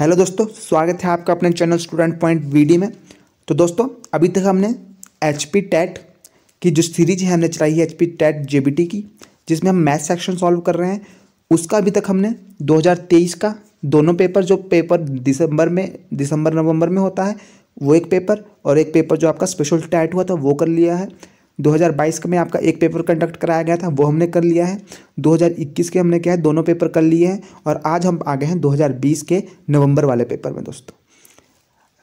Hello दोस्तों, स्वागत है आपका अपने चैनल स्टूडेंट पॉइंट वीडी में। तो दोस्तों, अभी तक हमने एच पी टेट की जो सीरीज़ है, हमने चलाई है H P TET J B T की, जिसमें हम मैथ सेक्शन सॉल्व कर रहे हैं। उसका अभी तक हमने 2023 का दोनों पेपर, जो पेपर दिसंबर में, दिसंबर नवंबर में होता है, वो एक पेपर, और एक पेपर जो आपका स्पेशल टैट हुआ था, वो कर लिया है। 2022 में आपका एक पेपर कंडक्ट कराया गया था, वो हमने कर लिया है। 2021 के हमने क्या है, दोनों पेपर कर लिए हैं और आज हम आ गए हैं 2020 के नवंबर वाले पेपर में, दोस्तों।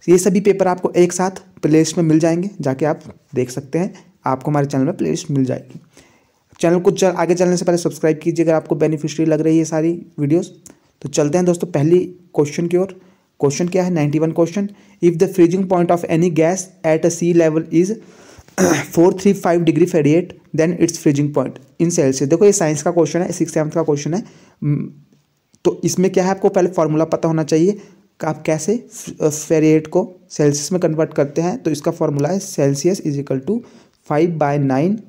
ये सभी पेपर आपको एक साथ प्लेलिस्ट में मिल जाएँगे, जाके आप देख सकते हैं। आपको हमारे चैनल में प्लेलिस्ट मिल जाएगी। चैनल को चल, आगे चलने से पहले सब्सक्राइब कीजिए अगर आपको बेनिफिशियरी लग रही है सारी वीडियोज़ तो चलते हैं दोस्तों, पहली क्वेश्चन की ओर। क्वेश्चन क्या है? Ninety one question if the freezing point of any gas at a sea level is four three five degree Fahrenheit then its freezing point in Celsius देखो, ये साइंस का क्वेश्चन है सिक्स सेवन्थ का question है। तो इसमें क्या है आपको पहले फार्मूला पता होना चाहिए कि आप कैसे फेरिएट को सेल्सियस में कन्वर्ट करते हैं। तो इसका फॉर्मूला है Celsius is equal to five by nine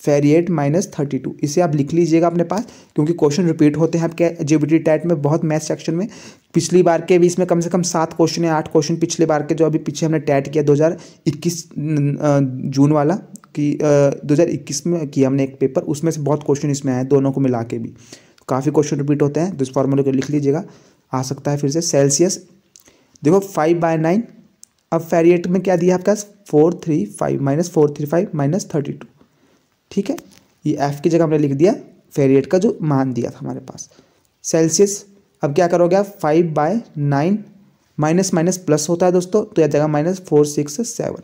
Fahrenheit minus thirty two इसे आप लिख लीजिएगा अपने पास, क्योंकि क्वेश्चन रिपीट होते हैं आपके जेबीटी टैट में, बहुत मैथ सेक्शन में। पिछली बार के भी इसमें कम से कम सात क्वेश्चन या आठ क्वेश्चन पिछले बार के जो अभी पीछे हमने टैट किया 2021 जून वाला, कि दो हज़ार इक्कीस में किया हमने एक पेपर उसमें से बहुत क्वेश्चन इसमें आए दोनों को मिला के भी। काफ़ी क्वेश्चन रिपीट होते हैं तो इस फॉर्मूले को लिख लीजिएगा। आ सकता है फिर से सेल्सियस देखो फाइव बाय नाइन अब फेरिएट में क्या दिया आपका four three five minus four three five minus thirty two ठीक है? ये एफ़ की जगह हमने लिख दिया फेरिएट का जो मान दिया था हमारे पास। सेल्सियस अब क्या करोगे आप? Five by nine minus minus plus होता है दोस्तों तो यह जगह माइनस फोर सिक्स सेवन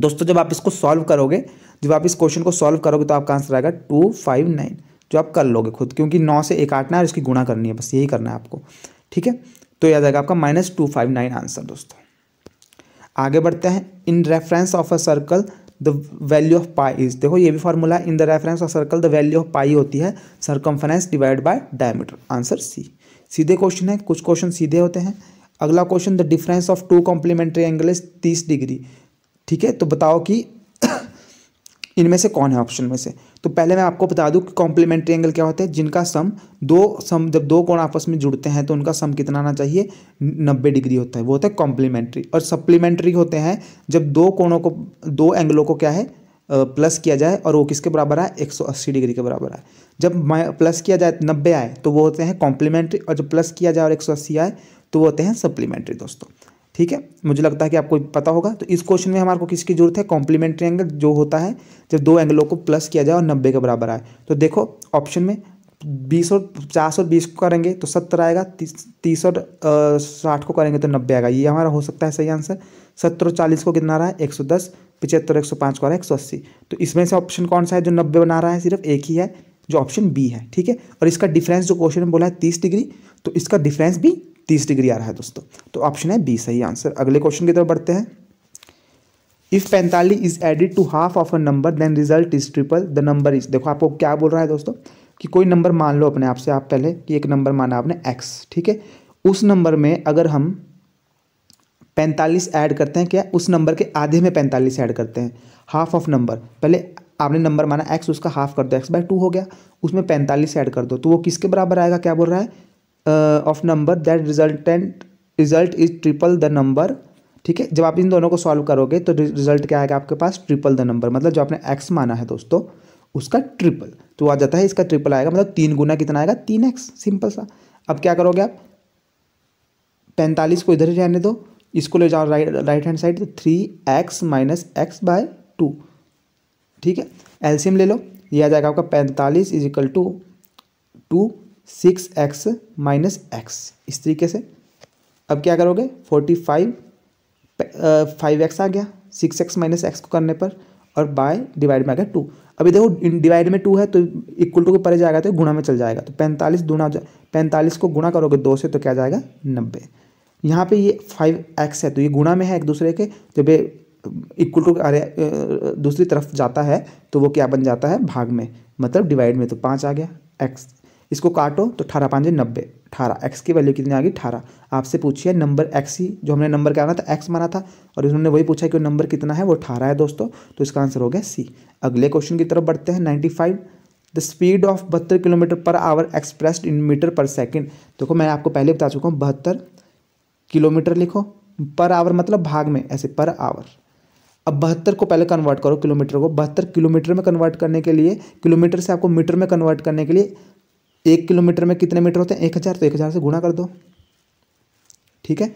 दोस्तों, जब आप इसको सॉल्व करोगे, जब आप इस क्वेश्चन को सॉल्व करोगे तो आपका आंसर आएगा टू फाइव नाइन जो आप कर लोगे खुद, क्योंकि नौ से एक काटना है, और इसकी गुणा करनी है, बस यही करना है आपको। ठीक है? तो यह जाएगा आपका minus two five nine answer दोस्तों। आगे बढ़ते हैं। In reference of a circle the value of pi is देखो ये भी formula in the reference of circle the value of pi होती है circumference divide by diameter answer C सीधे क्वेश्चन है, कुछ क्वेश्चन सीधे होते हैं। अगला question the difference of two complementary angle is तीस डिग्री। ठीक है तो बताओ कि इनमें से कौन है ऑप्शन में से? तो पहले मैं आपको बता दूँ कि कॉम्प्लीमेंट्री एंगल क्या होते हैं? जिनका सम दो सम जब दो कोण आपस में जुड़ते हैं तो उनका सम कितना आना चाहिए? नब्बे डिग्री होता है। वो होता है कॉम्प्लीमेंट्री और सप्लीमेंट्री होते हैं जब दो कोणों को, दो एंगलों को क्या है? प्लस किया जाए और वो किसके बराबर आए एक सौ अस्सी डिग्री के बराबर आए जब प्लस किया जाए, नब्बे आए तो वो होते हैं कॉम्प्लीमेंट्री और जब प्लस किया जाए और एक सौ अस्सी आए तो वो होते हैं सप्लीमेंट्री दोस्तों। ठीक है? मुझे लगता है कि आपको पता होगा। तो इस क्वेश्चन में हमारे को किसकी ज़रूरत है? कॉम्प्लीमेंट्री एंगल जो होता है, जब दो एंगलों को प्लस किया जाए और नब्बे के बराबर आए। तो देखो ऑप्शन में बीस और पचास और बीस को करेंगे तो सत्तर आएगा, तीस तीस और साठ को करेंगे तो नब्बे आएगा। ये हमारा हो सकता है सही आंसर सत्तर और चालीस को कितना रहा है? एक सौ दस, पचहत्तर, एक सौ पाँच को आ रहा है, एक सौ अस्सी। तो इसमें से ऑप्शन कौन सा है जो नब्बे बना रहा है? सिर्फ़ एक ही है, जो ऑप्शन बी है, ठीक है? और इसका डिफरेंस जो क्वेश्चन में बोला है, तीस डिग्री तो इसका डिफरेंस भी तीस डिग्री आ रहा है दोस्तों। तो ऑप्शन है बी सही आंसर अगले क्वेश्चन की तरफ़ बढ़ते हैं। इफ़ पैंतालीस is added to half of a number then result is triple the number is देखो आपको क्या बोल रहा है दोस्तों? कि कोई नंबर मान लो अपने आप से, आप पहले कि एक नंबर माना आपने एक्स ठीक है? उस नंबर में अगर हम पैंतालीस ऐड करते हैं, क्या? उस नंबर के आधे में पैंतालीस ऐड करते हैं। हाफ़ ऑफ़ नंबर पहले आपने नंबर माना एक्स उसका हाफ़ कर दो। एक्स बाय टू हो गया। उसमें पैंतालीस ऐड कर दो। तो वो किसके बराबर आएगा? क्या बोल रहा है? Of number that resultant result is triple the number ठीक है? जब आप इन दोनों को सॉल्व करोगे तो रिज़ल्ट क्या आएगा आपके पास? ट्रिपल द नंबर मतलब जो आपने एक्स माना है दोस्तों, उसका ट्रिपल तो आ जाता है इसका ट्रिपल आएगा मतलब तीन गुना कितना आएगा? तीन एक्स सिंपल सा। अब क्या करोगे आप? पैंतालीस को इधर ही रहने दो, इसको ले जाओ राइट राइट हैंड साइड तो three X minus X by two ठीक है? एल्सियम ले लो, ये आ जाएगा आपका पैंतालीस is equal to two six X minus X. इस तरीके से। अब क्या करोगे? फोर्टी फाइव फाइव एक्स आ गया। सिक्स एक्स माइनस एक्स को करने पर और बाय डिवाइड में आ गया टू। अभी देखो डिवाइड में टू है तो इक्वल टू के परे जाएगा तो गुणा में चल जाएगा। तो पैंतालीस गुणा पैंतालीस को गुणा करोगे दो से तो क्या जाएगा? नब्बे। यहाँ पे ये फाइव एक्स है तो ये गुणा में है एक दूसरे के। जब ये इक्वल टू, अरे दूसरी तरफ़ जाता है तो वो क्या बन जाता है? भाग में। मतलब डिवाइड में तो पाँच आ गया। एक्स। इसको काटो तो अठारह पाँच नब्बे, अठारह एक्स की वैल्यू कितनी आ गई? अठारह। आपसे पूछिए नंबर एक्स ही, जो हमने नंबर क्या माना था? एक्स माना था और इन्होंने वही पूछा कि नंबर कितना है? वो अठारह है दोस्तों तो इसका आंसर हो गया सी अगले क्वेश्चन की तरफ़ बढ़ते हैं ninety five the speed of बहत्तर kilometre per hour expressed in metre per second देखो, मैं आपको पहले बता चुका हूँ, बहत्तर किलोमीटर लिखो। पर आवर मतलब भाग में, ऐसे पर आवर अब बहत्तर को पहले कन्वर्ट करो किलोमीटर को। बहत्तर किलोमीटर में कन्वर्ट करने के लिए, किलोमीटर से आपको मीटर में कन्वर्ट करने के लिए एक किलोमीटर में कितने मीटर होते हैं? एक हज़ार तो एक हज़ार से गुणा कर दो। ठीक है?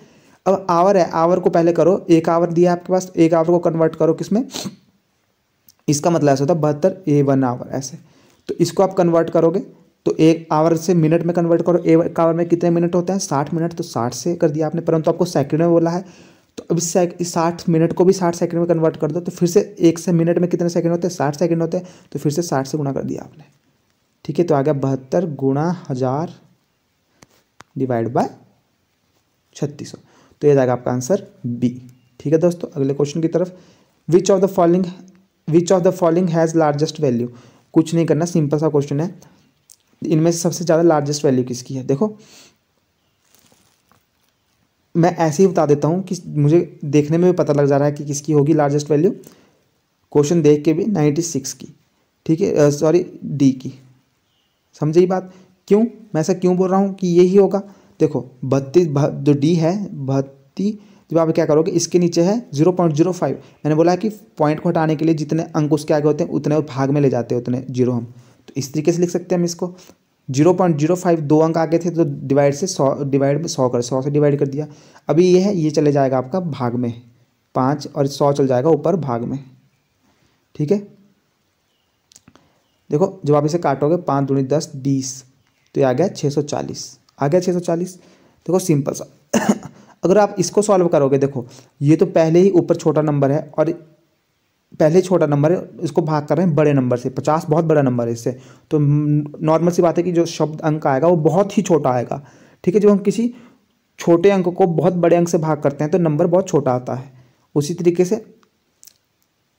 अब आवर है आवर को पहले करो। एक आवर दिया आपके पास, एक आवर को कन्वर्ट करो किसमें? इसका मतलब ऐसा होता है, बहत्तर ए वन आवर ऐसे। तो इसको आप कन्वर्ट करोगे तो एक आवर से मिनट में कन्वर्ट करो। एक आवर में कितने मिनट होते हैं? साठ मिनट तो साठ से कर दिया आपने। परंतु आपको सेकंड में बोला है तो अब इस साठ मिनट को भी साठ सेकंड में कन्वर्ट कर दो तो फिर से एक से मिनट में कितने सेकंड होते हैं? साठ सेकंड होते हैं तो फिर से साठ से गुणा कर दिया आपने। ठीक है तो आ गया बहत्तर गुणा हज़ार डिवाइड बाय छत्तीस सौ। तो ये जाएगा आपका आंसर बी। ठीक है दोस्तों, अगले क्वेश्चन की तरफ़। Which of the following which of the following has largest value कुछ नहीं करना सिंपल सा क्वेश्चन है। इनमें से सबसे ज़्यादा लार्जेस्ट वैल्यू किसकी है? देखो, मैं ऐसे ही बता देता हूँ कि मुझे देखने में भी पता लग जा रहा है कि किसकी होगी लार्जेस्ट वैल्यू क्वेश्चन देख के भी नाइन्टी सिक्स की। ठीक है सॉरी डी की। समझे ही बात? क्यों? मैं ऐसा क्यों बोल रहा हूँ कि यही होगा? देखो बत्तीस जो डी है, बत्ती, जब आप क्या करोगे, इसके नीचे है ज़ीरो पॉइंट ज़ीरो फाइव मैंने बोला है कि पॉइंट को हटाने के लिए जितने अंक उसके आगे होते हैं, उतने भाग में ले जाते हैं, उतने ज़ीरो हम। तो इस तरीके से लिख सकते हैं हम इसको। ज़ीरो पॉइंट ज़ीरो फाइव दो अंक आगे थे तो डिवाइड से सौ डिवाइड में सौ कर, सौ से डिवाइड कर दिया। अभी ये है, ये चले जाएगा आपका भाग में। पाँच और सौ चल जाएगा ऊपर भाग में। ठीक है? देखो, जब आप इसे काटोगे, पाँच दूनी दस, बीस तो ये आ गया छः सौ चालीस। आ गया छः सौ चालीस। देखो, सिंपल सा। अगर आप इसको सॉल्व करोगे, देखो, ये तो पहले ही ऊपर छोटा नंबर है और पहले छोटा नंबर है, इसको भाग कर रहे हैं बड़े नंबर से। पचास बहुत बड़ा नंबर है इससे। तो नॉर्मल सी बात है कि जो शब्द अंक आएगा, वो बहुत ही छोटा आएगा। ठीक है, जब हम किसी छोटे अंक को बहुत बड़े अंक से भाग करते हैं तो नंबर बहुत छोटा आता है। उसी तरीके से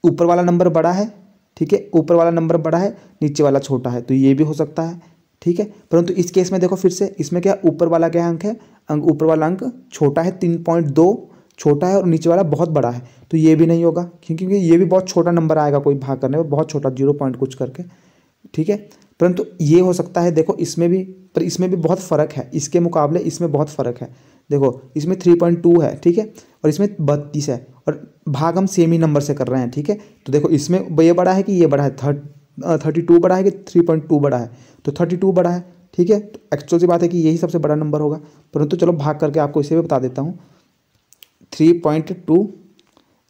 ऊपर वाला नंबर बड़ा है ठीक है? ऊपर वाला नंबर बड़ा है, नीचे वाला छोटा है तो ये भी हो सकता है, ठीक है? परंतु इस केस में देखो फिर से, इसमें क्या ऊपर वाला क्या अंक है? अंक, ऊपर वाला अंक छोटा है, तीन पॉइंट दो छोटा है और नीचे वाला बहुत बड़ा है तो ये भी नहीं होगा, क्योंकि ये भी बहुत छोटा नंबर आएगा कोई भाग करने में, बहुत छोटा ज़ीरो पॉइंट कुछ करके, ठीक है? परंतु ये हो सकता है, देखो इसमें भी, पर इसमें भी बहुत फ़र्क है, इसके मुकाबले इसमें बहुत फ़र्क है। देखो, इसमें थ्री पॉइंट टू है, ठीक है? और इसमें बत्तीस है, और भाग हम सेम ही नंबर से कर रहे हैं, ठीक है? तो देखो, इसमें ये बड़ा है कि ये बड़ा है? थर्ट थर्टी टू बड़ा है कि थ्री पॉइंट टू बड़ा है? तो थर्टी टू बड़ा है, ठीक है? तो एक्चुअल सी बात है कि यही सबसे बड़ा नंबर होगा। परंतु तो चलो, भाग करके आपको इसे भी बता देता हूँ। Three point two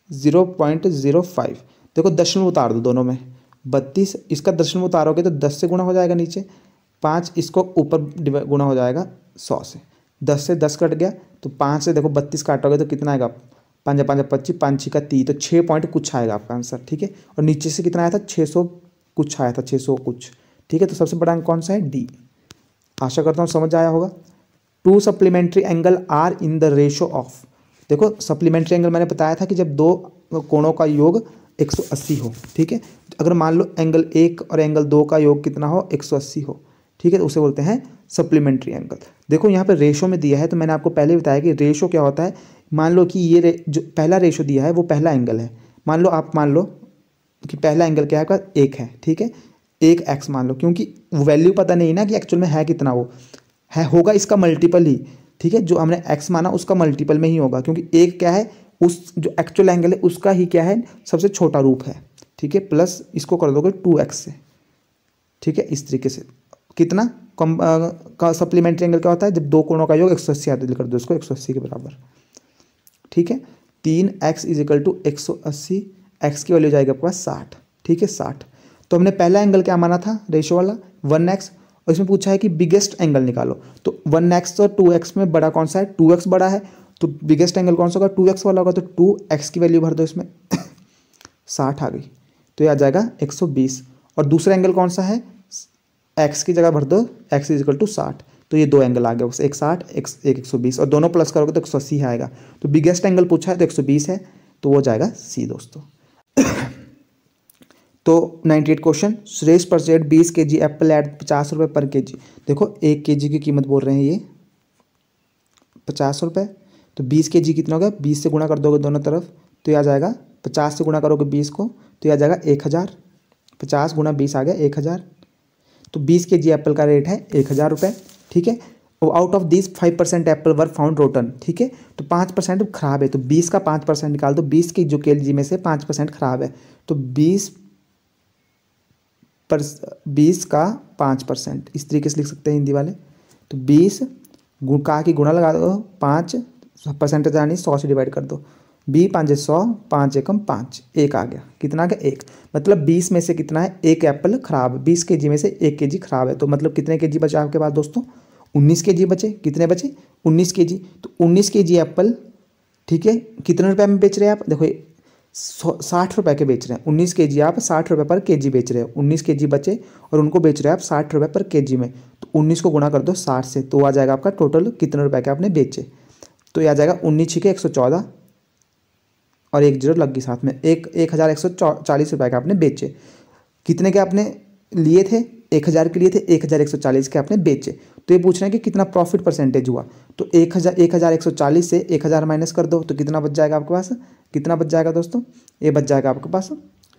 zero point zero five देखो, दशमलव उतार दो दोनों में। बत्तीस, इसका दशमलव उतारोगे तो दस से गुणा हो जाएगा नीचे। पाँच, इसको ऊपर गुणा हो जाएगा सौ से। दस से दस कट गया तो पाँच से देखो बत्तीस काटोगे तो कितना आएगा? पाँच पाँच पच्चीस, पाँच छः का तीन तो छः पॉइंट कुछ आएगा आपका आंसर ठीक है? और नीचे से कितना आया था? छः सौ कुछ आया था छः सौ कुछ, ठीक है? तो सबसे बड़ा अंक कौन सा है? डी आशा करता हूँ समझ आया होगा। Two supplementary angle are in the ratio of देखो सप्लीमेंट्री एंगल मैंने बताया था कि जब दो कोणों का योग 180 हो, ठीक है? अगर मान लो एंगल एक और एंगल दो का योग कितना हो? 180 हो। ठीक है तो उसे बोलते हैं सप्लीमेंट्री एंगल देखो, यहाँ पर रेशो में दिया है तो मैंने आपको पहले बताया कि रेशो क्या होता है। मान लो कि ये जो पहला रेशो दिया है, वो पहला एंगल है। मान लो, आप मान लो कि पहला एंगल क्या है, आपका एक है, ठीक है? एक एक्स मान लो, क्योंकि वैल्यू पता नहीं ना कि एक्चुअल में है कितना वो। है, होगा इसका मल्टीपल ही, ठीक है? जो हमने एक्स माना, उसका मल्टीपल में ही होगा, क्योंकि एक क्या है, उस जो एक्चुअल एंगल है, उसका ही क्या है, सबसे छोटा रूप है, ठीक है? प्लस इसको कर दोगे टू एक्स से, ठीक है? इस तरीके से। कितना? कम का सप्लीमेंट्री एंगल क्या होता है? जब दो कोणों का योग एक सौ अस्सी आदि कर दो इसको, एक सौ अस्सी के बराबर। ठीक है? तीन एक्स इज़ इक्वल टू एक सौ अस्सी एक्स की वैल्यू जाएगी आपके पास साठ। ठीक है? साठ। तो हमने पहला एंगल क्या माना था? रेशो वाला। वन एक्स और इसमें पूछा है कि बिगेस्ट एंगल निकालो। तो वन एक्स और टू एक्स में बड़ा कौन सा है? टू एक्स बड़ा है। तो बिगेस्ट एंगल कौन सा होगा? टू एक्स वाला होगा तो टू एक्स की वैल्यू भर दो इसमें। साठ आ गई। तो ये आ जाएगा एक सौ बीस। और दूसरा एंगल कौन सा है? एक्स की जगह भर दो एक्स इज़ इक्वल टू साठ। तो ये दो एंगल आ गए एक साठ, एक एक सौ बीस। और दोनों प्लस करोगे तो एक सौ अस्सी आएगा। तो बिगेस्ट एंगल पूछा है तो एक सौ बीस है तो वो जाएगा सी दोस्तों। तो ninety eight question Suresh purchased बीस के जी एप्पल एट पचास रुपये पर के जी देखो, एक के जी की कीमत बोल रहे हैं ये, पचास रुपये तो बीस के जी कितना होगा बीस से गुणा कर दोगे दोनों तरफ़ तो ये आ जाएगा, पचास से गुणा करोगे बीस को तो ये आ जाएगा एक हज़ार। पचास गुणा बीस आ गया एक हज़ार। तो बीस के जी एप्पल का रेट है, एक हज़ार रुपये ठीक है? और out of this five percent apple were found rotten ठीक है? तो पाँच परसेंट खराब है तो बीस का पाँच परसेंट निकाल दो, बीस की जो के जी में से पाँच परसेंट खराब है तो बीस पर, बीस का पाँच परसेंट इस तरीके से लिख सकते हैं हिंदी वाले। तो बीस, गुण, का की गुणा लगा दो, पाँच परसेंटेज यानी सौ से डिवाइड कर दो। बी पाँच सौ, पाँच एकम पाँच, एक आ गया। कितना आ गया एक? मतलब बीस में से कितना है? एक एप्पल खराब। बीस के जी में से एक के जी खराब है। तो मतलब कितने के जी बचा आपके पास दोस्तों? उन्नीस के जी बचे। कितने बचे? उन्नीस के जी तो उन्नीस के जी एप्पल, ठीक है? कितने रुपए में बेच रहे हैं आप? देखो साठ रुपए के बेच रहे हैं। उन्नीस के जी आप साठ रुपए पर के जी बेच रहे हो। उन्नीस के जी बचे और उनको बेच रहे हैं आप साठ रुपए पर के जी में। तो उन्नीस को गुणा कर दो साठ से। तो आ जाएगा आपका टोटल कितने रुपए के आपने बेचे? तो ये आ जाएगा उन्नीस छिके एक सौ चौदह। और एक ज़ीरो लग गई साथ में। एक एक हज़ार एक सौ चालीस रुपये के आपने बेचे। कितने के आपने लिए थे? एक हज़ार के लिए थे, एक हज़ार एक सौ चालीस के आपने बेचे। तो ये पूछ रहे हैं कि कितना प्रॉफिट परसेंटेज हुआ? तो एक हज़ार एक हज़ार एक सौ चालीस से एक हज़ार माइनस कर दो तो कितना बच जाएगा आपके पास? कितना बच जाएगा दोस्तों? ये बच जाएगा आपके पास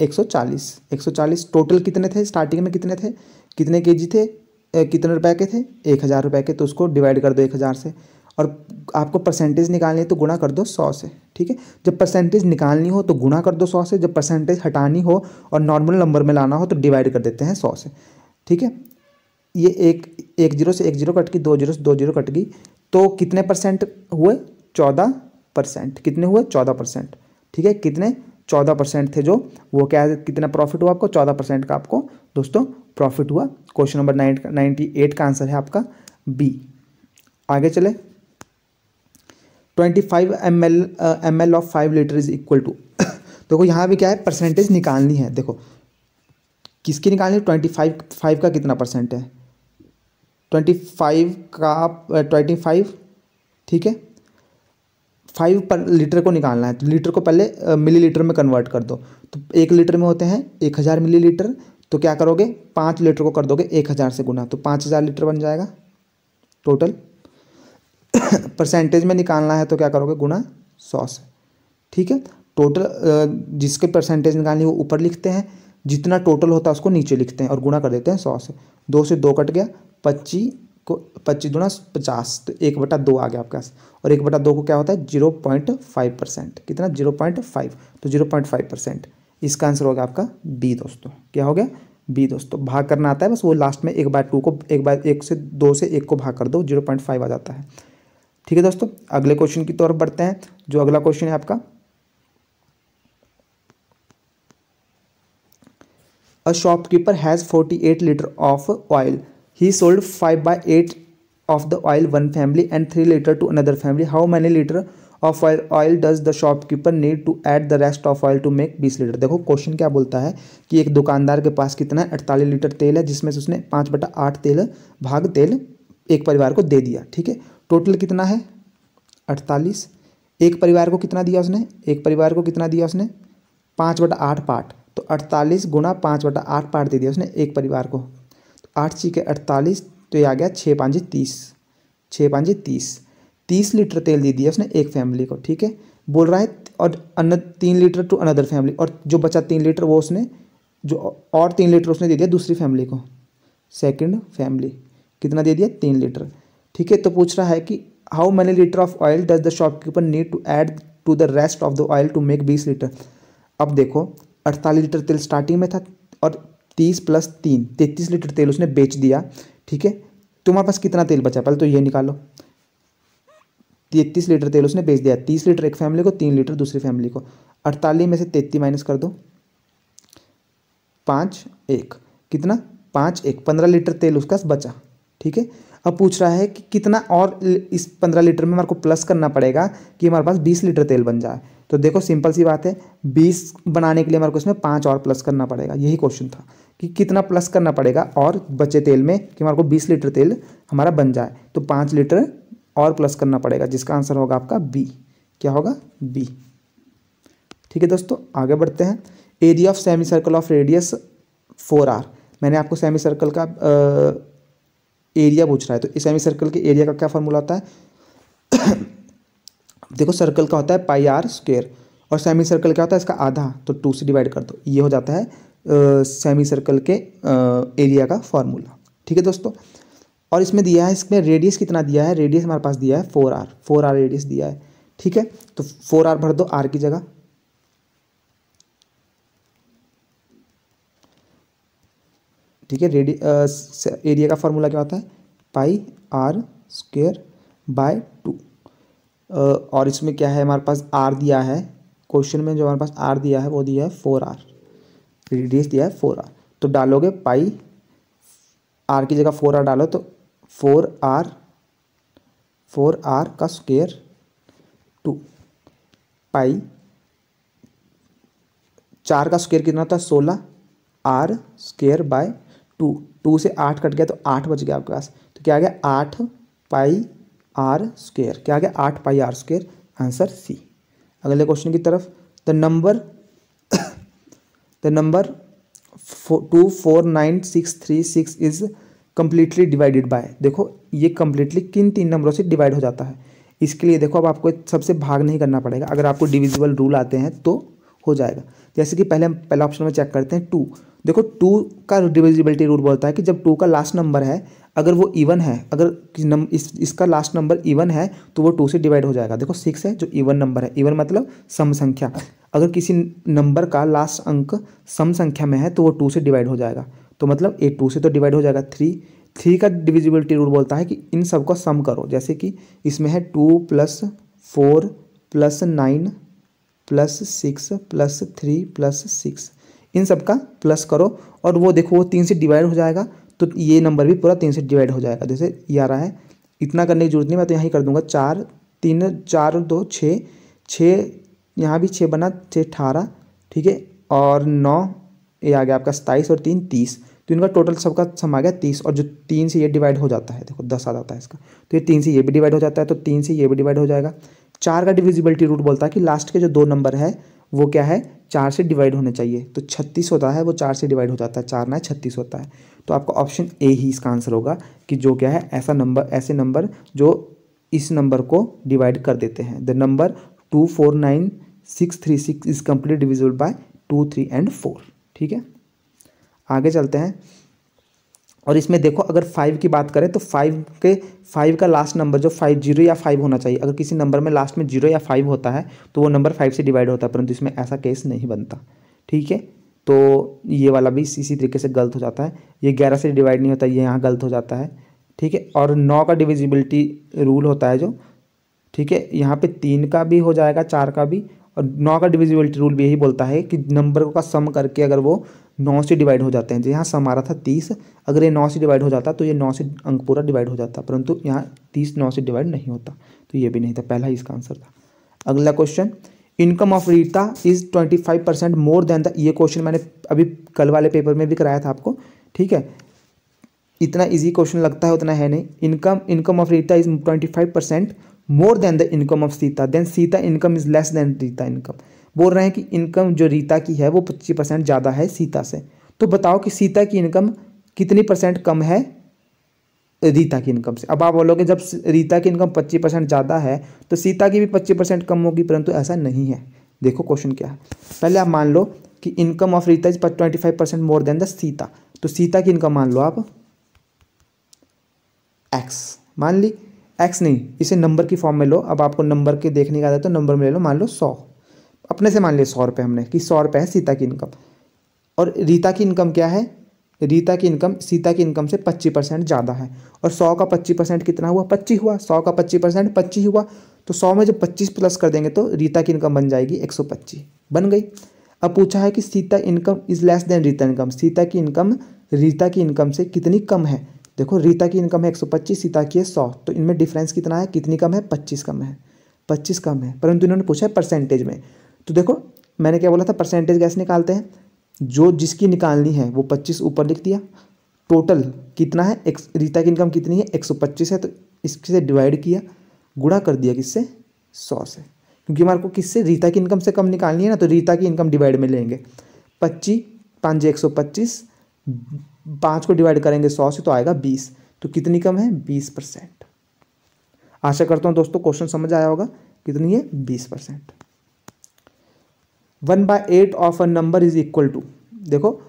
एक सौ चालीस। एक सौ चालीस टोटल कितने थे? स्टार्टिंग में कितने थे? कितने के जी थे कितने रुपए के थे? एक हज़ार रुपये के तो उसको डिवाइड कर दो एक हज़ार से। और आपको परसेंटेज निकालनी है तो गुणा कर दो सौ से, ठीक है? जब परसेंटेज निकालनी हो तो गुणा कर दो सौ से, जब परसेंटेज हटानी हो और नॉर्मल नंबर में लाना हो तो डिवाइड कर देते हैं सौ से, ठीक है? ये एक एक ज़ीरो से एक ज़ीरो कट गई, दो ज़ीरो से दो ज़ीरो कट गई तो कितने परसेंट हुए? चौदह परसेंट कितने हुए? चौदह परसेंट ठीक है? कितने? चौदह परसेंट थे जो, वो क्या कितना प्रॉफिट हुआ आपको? चौदह परसेंट का आपको, दोस्तों प्रॉफिट हुआ। Question number nine ninety eight का आंसर है आपका बी आगे चले। Twenty five M L M L of five litre is equal to देखो यहाँ भी क्या है? परसेंटेज निकालनी है। देखो, किसकी निकालनी ट्वेंटी फाइव फाइव का कितना परसेंट है? ट्वेंटी फाइव का ट्वेंटी फाइव ठीक है? फाइव पर लीटर को निकालना है। तो लीटर को पहले मिली लीटर में कन्वर्ट कर दो। तो एक लीटर में होते हैं एक हज़ार मिली लीटर तो क्या करोगे? पाँच लीटर को कर दोगे एक हज़ार से गुना तो पाँच हज़ार लीटर बन जाएगा। टोटल परसेंटेज में निकालना है तो क्या करोगे? गुना सौ से। ठीक है? टोटल जिसके परसेंटेज निकालनी वो ऊपर लिखते हैं। जितना टोटल होता है उसको नीचे लिखते हैं और गुना कर देते हैं सौ से। दो से दो कट गया, पच्चीस को, पच्चीस गुना पचास तो एक बटा दो आ गया आपके पास। और एक बटा दो को क्या होता है? Zero point five percent. कितना? Zero point five. तो ज़ीरो पॉइंट फाइव परसेंट। इसका आंसर हो गया आपका बी दोस्तों। क्या हो गया? बी दोस्तों। भाग करना आता है, बस वो लास्ट में एक बार टू को, एक बार एक से दो से एक को भाग कर दो, ज़ीरो पॉइंट फाइव आ जाता है। ठीक है दोस्तों, अगले क्वेश्चन की तरफ़ बढ़ते हैं। जो अगला क्वेश्चन है आपका a shopkeeper has forty eight litre of oil he sold 5 by 8 of the oil, one family, and 3 liter to another family. How many liter of oil oil does the shopkeeper need to add the rest of oil to make 20 litre देखो question क्या बोलता है कि एक दुकानदार के पास कितना है अड़तालीस लीटर तेल है, जिसमें से उसने पाँच बटा आठ तेल, भाग तेल एक परिवार को दे दिया, ठीक है? टोटल कितना है? अड़तालीस। एक परिवार को कितना दिया उसने? एक परिवार को कितना दिया उसने? पाँच बटा आठ पार्ट। तो अड़तालीस गुना पाँच बटा आठ पार्ट दे दिया उसने एक परिवार को। तो आठ के अड़तालीस तो ये आ गया छः पाँच तीस। छः पाँच तीस। तीस लीटर तेल दे दिया उसने एक फैमिली को, ठीक है? बोल रहा है, और अन, तीन लीटर टू अनदर फैमिली, और जो बचा तीन लीटर वो उसने, जो और तीन लीटर उसने दे दिया दूसरी फैमिली को। सेकंड फैमिली, कितना दे दिया? तीन लीटर। ठीक है तो पूछ रहा है कि how many litre of oil does the shopkeeper need to add to the rest of the oil to make बीस लीटर अब देखो, अड़तालीस लीटर तेल स्टार्टिंग में था और तीस प्लस तीन, तैतीस लीटर तेल उसने बेच दिया, ठीक है? तुम्हारे पास कितना तेल बचा? पहले तो ये निकालो। तैतीस लीटर तेल उसने बेच दिया, तीस लीटर एक फैमिली को, तीन लीटर दूसरी फैमिली को। अड़तालीस में से तैतीस माइनस कर दो। पाँच, एक, कितना? पाँच, एक, पंद्रह लीटर तेल उसका बचा, ठीक है? अब पूछ रहा है कि कितना और इस पंद्रह लीटर में हमारे को प्लस करना पड़ेगा कि हमारे पास बीस लीटर तेल बन जाए। तो देखो सिंपल सी बात है, बीस बनाने के लिए हमारे को इसमें पाँच और प्लस करना पड़ेगा। यही क्वेश्चन था कि कितना प्लस करना पड़ेगा और बचे तेल में कि हमारे को बीस लीटर तेल हमारा बन जाए। तो पाँच लीटर और प्लस करना पड़ेगा, जिसका आंसर होगा आपका बी क्या होगा? बी ठीक है दोस्तों, आगे बढ़ते हैं। Area of semi circle of radius four R मैंने आपको सेमी सर्कल का एरिया पूछ रहा है। तो सेमी सर्कल के एरिया का क्या फॉर्मूला होता है? देखो सर्कल का होता है पाई आर स्क्वेयर और सेमी सर्कल क्या होता है इसका आधा। तो टू से डिवाइड कर दो। ये हो जाता है सेमी सर्कल के एरिया का फॉर्मूला ठीक है दोस्तों? और इसमें दिया है, इसमें रेडियस कितना दिया है? रेडियस हमारे पास दिया है four R four R radius दिया है। ठीक है? तो फोर आर भर दो आर की जगह। ठीक है? रेडी एरिया का फॉर्मूला क्या होता है? Pi R square by two और इसमें क्या है? हमारे पास आर दिया है। क्वेश्चन में जो हमारे पास आर दिया है, वो दिया है फोर आर रेडियस दिया है फोर आर तो डालोगे पाई आर की जगह फोर आर डालो तो फोर आर फोर आर का स्क्वेयर टू पाई चार का स्क्वेयर कितना होता है? सोलह R square by two two से आठ कट गया तो आठ बच गया आपके पास। तो क्या आ गया? आठ पाई आर स्क्वेयर। क्या आ गया? आठ pi R square, answer C. अगले क्वेश्चन की तरफ़ the number the number two four nine six three six is completely divided by देखो, ये कम्प्लीटली किन तीन नंबरों से डिवाइड हो जाता है? इसके लिए देखो, अब आपको सबसे भाग नहीं करना पड़ेगा। अगर आपको डिविजिबल रूल आते हैं तो हो जाएगा। जैसे कि पहले हम, पहला ऑप्शन में चेक करते हैं टू देखो टू का डिविजिबिलिटी रूल बोलता है कि जब टू का लास्ट नंबर है, अगर वो इवन है, अगर इस, इसका लास्ट नंबर इवन है तो वो टू से डिवाइड हो जाएगा। देखो सिक्स है जो इवन नंबर है। इवन मतलब सम संख्या अगर किसी नंबर का लास्ट अंक सम संख्या में है तो वो टू से डिवाइड हो जाएगा। तो मतलब ए टू से तो डिवाइड हो जाएगा। थ्री थ्री का डिविजिबिलिटी रूल बोलता है कि इन सबको सम करो। जैसे कि इसमें है two plus four plus nine plus six, plus three, plus six. इन सब का प्लस करो और वो देखो वो तीन से डिवाइड हो जाएगा तो ये नंबर भी पूरा तीन से डिवाइड हो जाएगा। जैसे ये आ रहा है, इतना करने की ज़रूरत नहीं, मैं तो यहाँ कर दूँगा। चार, तीन, चार, दो, छः छः, यहाँ भी छः बना, छः अठारह, ठीक है? और नौ, ये आ गया आपका सताईस और तीन, तीस। तो इनका टोटल सबका सम आ गया तीस, और जो तीन से ये डिवाइड हो जाता है, देखो दस आ जाता है इसका। तो ये तीन से ये भी डिवाइड हो जाता है तो तीन से ये भी डिवाइड हो जाएगा। चार का डिविजिबिलिटी रूट बोलता है कि लास्ट के जो दो नंबर है, वो क्या है? चार से डिवाइड होने चाहिए। तो छत्तीस होता है, वो चार से डिवाइड हो जाता है चार ना छत्तीस होता है। तो आपका ऑप्शन ए ही इसका आंसर होगा कि जो क्या है, ऐसा नंबर ऐसे नंबर जो इस नंबर को डिवाइड कर देते हैं। The number two four nine six three six is complete divisible by two three and four ठीक है? आगे चलते हैं। और इसमें देखो, अगर फाइव की बात करें तो फाइव के फाइव का लास्ट नंबर जो फाइव ज़ीरो या फाइव होना चाहिए। अगर किसी नंबर में लास्ट में ज़ीरो या फाइव होता है तो वो नंबर फाइव से डिवाइड होता है, परंतु इसमें ऐसा केस नहीं बनता। ठीक है? तो ये वाला भी इसी तरीके से गलत हो जाता है। ये ग्यारह से डिवाइड नहीं होता, ये यहाँ गलत हो जाता है। ठीक है? और नौ का डिविजिबिलिटी रूल होता है जो, ठीक है? यहाँ पे तीन का भी हो जाएगा, चार का भी, और नौ का डिविजिबिलिटी रूल भी यही बोलता है कि नंबर का सम करके अगर वो नौ से डिवाइड हो जाते हैं। जो यहाँ सम आ रहा था तीस, अगर ये नौ से डिवाइड हो जाता तो ये नौ से अंक पूरा डिवाइड हो जाता, परंतु यहाँ तीस नौ से डिवाइड नहीं होता तो ये भी नहीं था, पहला ही इसका आंसर था। अगला question income of Rita is twenty five percent more than the ये क्वेश्चन मैंने अभी कल वाले पेपर में भी कराया था आपको, ठीक है? इतना इजी क्वेश्चन लगता है, उतना है नहीं। Income income of Rita is twenty five percent more than the income of Sita then Sita income is less than Rita income बोल रहे हैं कि इनकम जो रीता की है वो पच्चीस परसेंट ज़्यादा है सीता से। तो बताओ कि सीता की इनकम कितनी परसेंट कम है रीता की इनकम से? अब आप बोलोगे जब रीता की इनकम पच्चीस परसेंट ज़्यादा है तो सीता की भी पच्चीस परसेंट कम होगी, परंतु ऐसा नहीं है। देखो क्वेश्चन क्या है। पहले आप मान लो कि income of Rita is twenty five percent more than the Sita. तो सीता की इनकम मान लो आप एक्स मान ली? एक्स नहीं, इसे नंबर की फॉर्म में लो। अब आपको नंबर के देखने का आता है तो नंबर में ले लो, मान लो सौ। अपने से मान लिया सौ रुपये हमने, कि सौ रुपये है सीता की इनकम और रीता की इनकम क्या है? रीता की इनकम सीता की इनकम से पच्चीस परसेंट ज़्यादा है। और सौ का पच्चीस परसेंट कितना हुआ? पच्चीस हुआ। सौ का पच्चीस परसेंट पच्चीस हुआ। तो सौ में जब पच्चीस प्लस कर देंगे तो रीता की इनकम बन जाएगी एक सौ पच्चीस। बन गई। अब पूछा है कि Sita income is less than Rita income Sita की इनकम रीता की इनकम से कितनी कम है? देखो, रीता की इनकम है एक सौ पच्चीस, सीता की है सौ। तो इनमें डिफरेंस कितना है? कितनी कम है? पच्चीस कम है। पच्चीस कम है। परंतु इन्होंने पूछा है परसेंटेज में। तो देखो, मैंने क्या बोला था? परसेंटेज कैसे निकालते हैं। जो जिसकी निकालनी है, वो पच्चीस ऊपर लिख दिया। टोटल कितना है? एक, रीता की इनकम कितनी है? एक सौ पच्चीस है तो इससे डिवाइड किया। गुणा कर दिया किससे? सौ से। क्योंकि हमारे को किससे? रीता की इनकम से कम निकालनी है ना तो रीता की इनकम डिवाइड में लेंगे। पच्चीस, पाँच एक सौ पच्चीस, पाँच को डिवाइड करेंगे सौ से तो आएगा बीस। तो कितनी कम है? बीस परसेंट। आशा करता हूँ दोस्तों क्वेश्चन समझ आया होगा। कितनी है? बीस percent. One by eight of a number is equal to देखो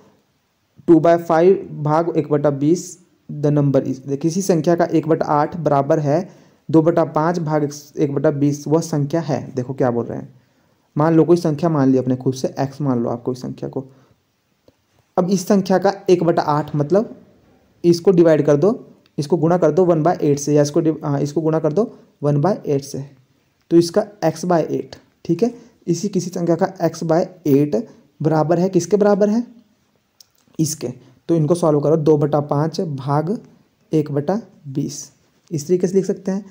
टू बाय फाइव भाग एक बटा बीस द नंबर इज़ किसी संख्या का एक बटा आठ बराबर है, दो बटा पाँच भाग एक बटा बीस, वह संख्या है। देखो क्या बोल रहे हैं। मान लो, कोई संख्या मान ली अपने खुद से एक्स मान लो आप कोई संख्या को। अब इस संख्या का एक बटा आठ मतलब इसको डिवाइड कर दो, इसको गुणा कर दो वन बाय एट से, या इसको हाँ इसको गुणा कर दो वन बाय एट से। तो इसका एक्स बाय एट ठीक है? इसी किसी संख्या का एक्स बाय एट बराबर है, किसके बराबर है? इसके। तो इनको सॉल्व करो, दो बटा पाँच भाग एक बटा बीस। इस तरीके से लिख सकते हैं।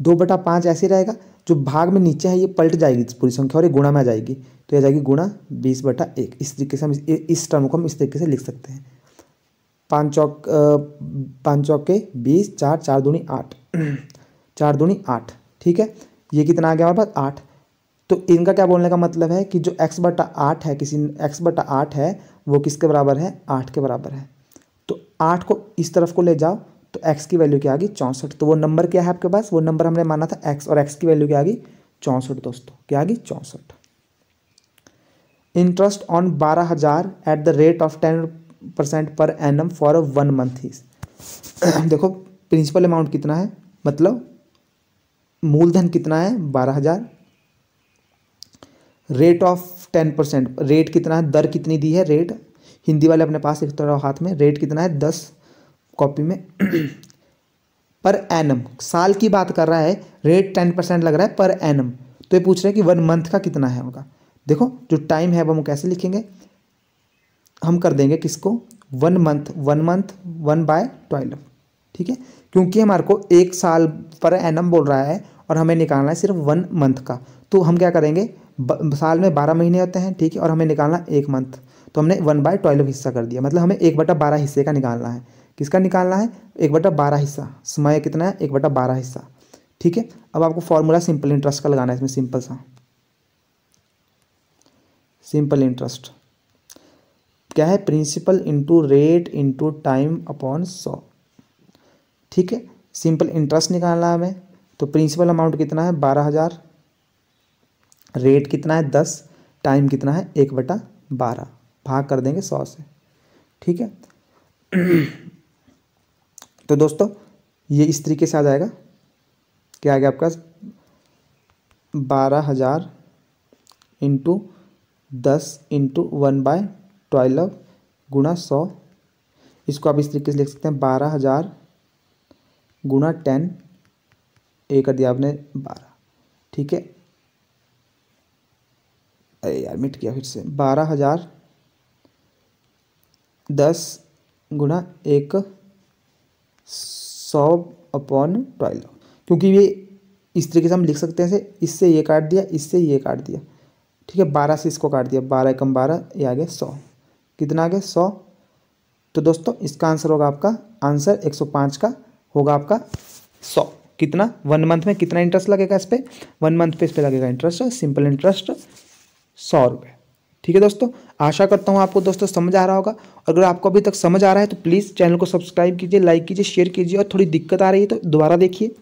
दो बटा पाँच ऐसे रहेगा, जो भाग में नीचे है, ये पलट जाएगी पूरी संख्या और ये गुणा में आ जाएगी। तो ये जाएगी गुणा बीस बटा एक। इस तरीके से हम इस टर्म को हम इस तरीके से लिख सकते हैं। पाँच चौक पाँच चौक के बीस, चार चार दूनी आठ। चार दूनी आठ। ठीक है? ये कितना आ गया हमारे पास? आठ। तो इनका क्या बोलने का मतलब है कि जो एक्स बटा आठ है, किसी एक्स बटा आठ है, वो किसके बराबर है? आठ के बराबर है। तो आठ को इस तरफ़ को ले जाओ तो एक्स की वैल्यू क्या आ गई? चौंसठ। तो वो नंबर क्या है आपके पास? वो नंबर हमने माना था एक्स और एक्स की वैल्यू क्या आ गई? चौंसठ दोस्तों। क्या आ गई? चौंसठ। इंटरेस्ट ऑन बारह हज़ार at the rate of ten percent per annum for one month is देखो प्रिंसिपल अमाउंट कितना है? मतलब मूलधन कितना है? बारह हज़ार। Rate of ten percent rate कितना है? दर कितनी दी है रेट हिंदी वाले अपने पास एक तरह हाथ में रेट कितना है? दस। कॉपी में। पर एनम साल की बात कर रहा है रेट टेन परसेंट लग रहा है पर एनम तो ये पूछ रहे हैं कि वन मंथ का कितना है उनका? देखो, जो टाइम है वो हम कैसे लिखेंगे? हम कर देंगे किसको? One month one month one by twelve ठीक है? क्योंकि हमारे को एक साल पर एनम बोल रहा है और हमें निकालना है सिर्फ़ वन मंथ का। तो हम क्या करेंगे? साल में बारह महीने होते हैं, ठीक है, और हमें निकालना एक मंथ तो हमने वन बाय ट्वेल्व हिस्सा कर दिया। मतलब हमें एक बटा बारह हिस्से का निकालना है। किसका निकालना है? एक बटा बारह हिस्सा। समय कितना है? एक बटा बारह हिस्सा। ठीक है? अब आपको फॉर्मूला सिंपल इंटरेस्ट का लगाना है इसमें सिंपल सा। सिंपल इंटरेस्ट क्या है? Principal into rate into time upon सौ। ठीक है? सिंपल इंटरेस्ट निकालना है हमें। तो प्रिंसिपल अमाउंट कितना है? बारह हज़ार। रेट कितना है दस, टाइम कितना है एक बटा बारह, भाग कर देंगे सौ से, ठीक है? तो दोस्तों, ये इस तरीके से आ जाएगा क्या आ गया आपका बारह हज़ार इंटू दस इंटू वन बाय ट्वेल्व गुणा सौ। इसको आप इस तरीके से लिख सकते हैं, बारह हज़ार गुणा टेन ए कर दिया आपने बारह, ठीक है? अरे यार मिट गया फिर से। बारह हज़ार दस गुना एक सौ अपॉन ट्वेल्व। क्योंकि ये इस तरीके से हम लिख सकते हैं इससे ये काट दिया, इससे ये काट दिया। ठीक है, बारह से इसको काट दिया। बारह कम बारह, ये आ गया सौ। कितना आ गया? सौ। तो दोस्तों, इसका आंसर होगा आपका आंसर एक सौ पाँच का होगा आपका सौ। कितना? वन मंथ में कितना इंटरेस्ट लगेगा इस पर वन मंथ पे इस पर लगेगा इंटरेस्ट सिंपल इंटरेस्ट सौ रुपये ठीक है दोस्तों? आशा करता हूँ आपको दोस्तों समझ आ रहा होगा। अगर आपको अभी तक समझ आ रहा है तो प्लीज़ चैनल को सब्सक्राइब कीजिए, लाइक कीजिए, शेयर कीजिए और थोड़ी दिक्कत आ रही है तो दोबारा देखिए।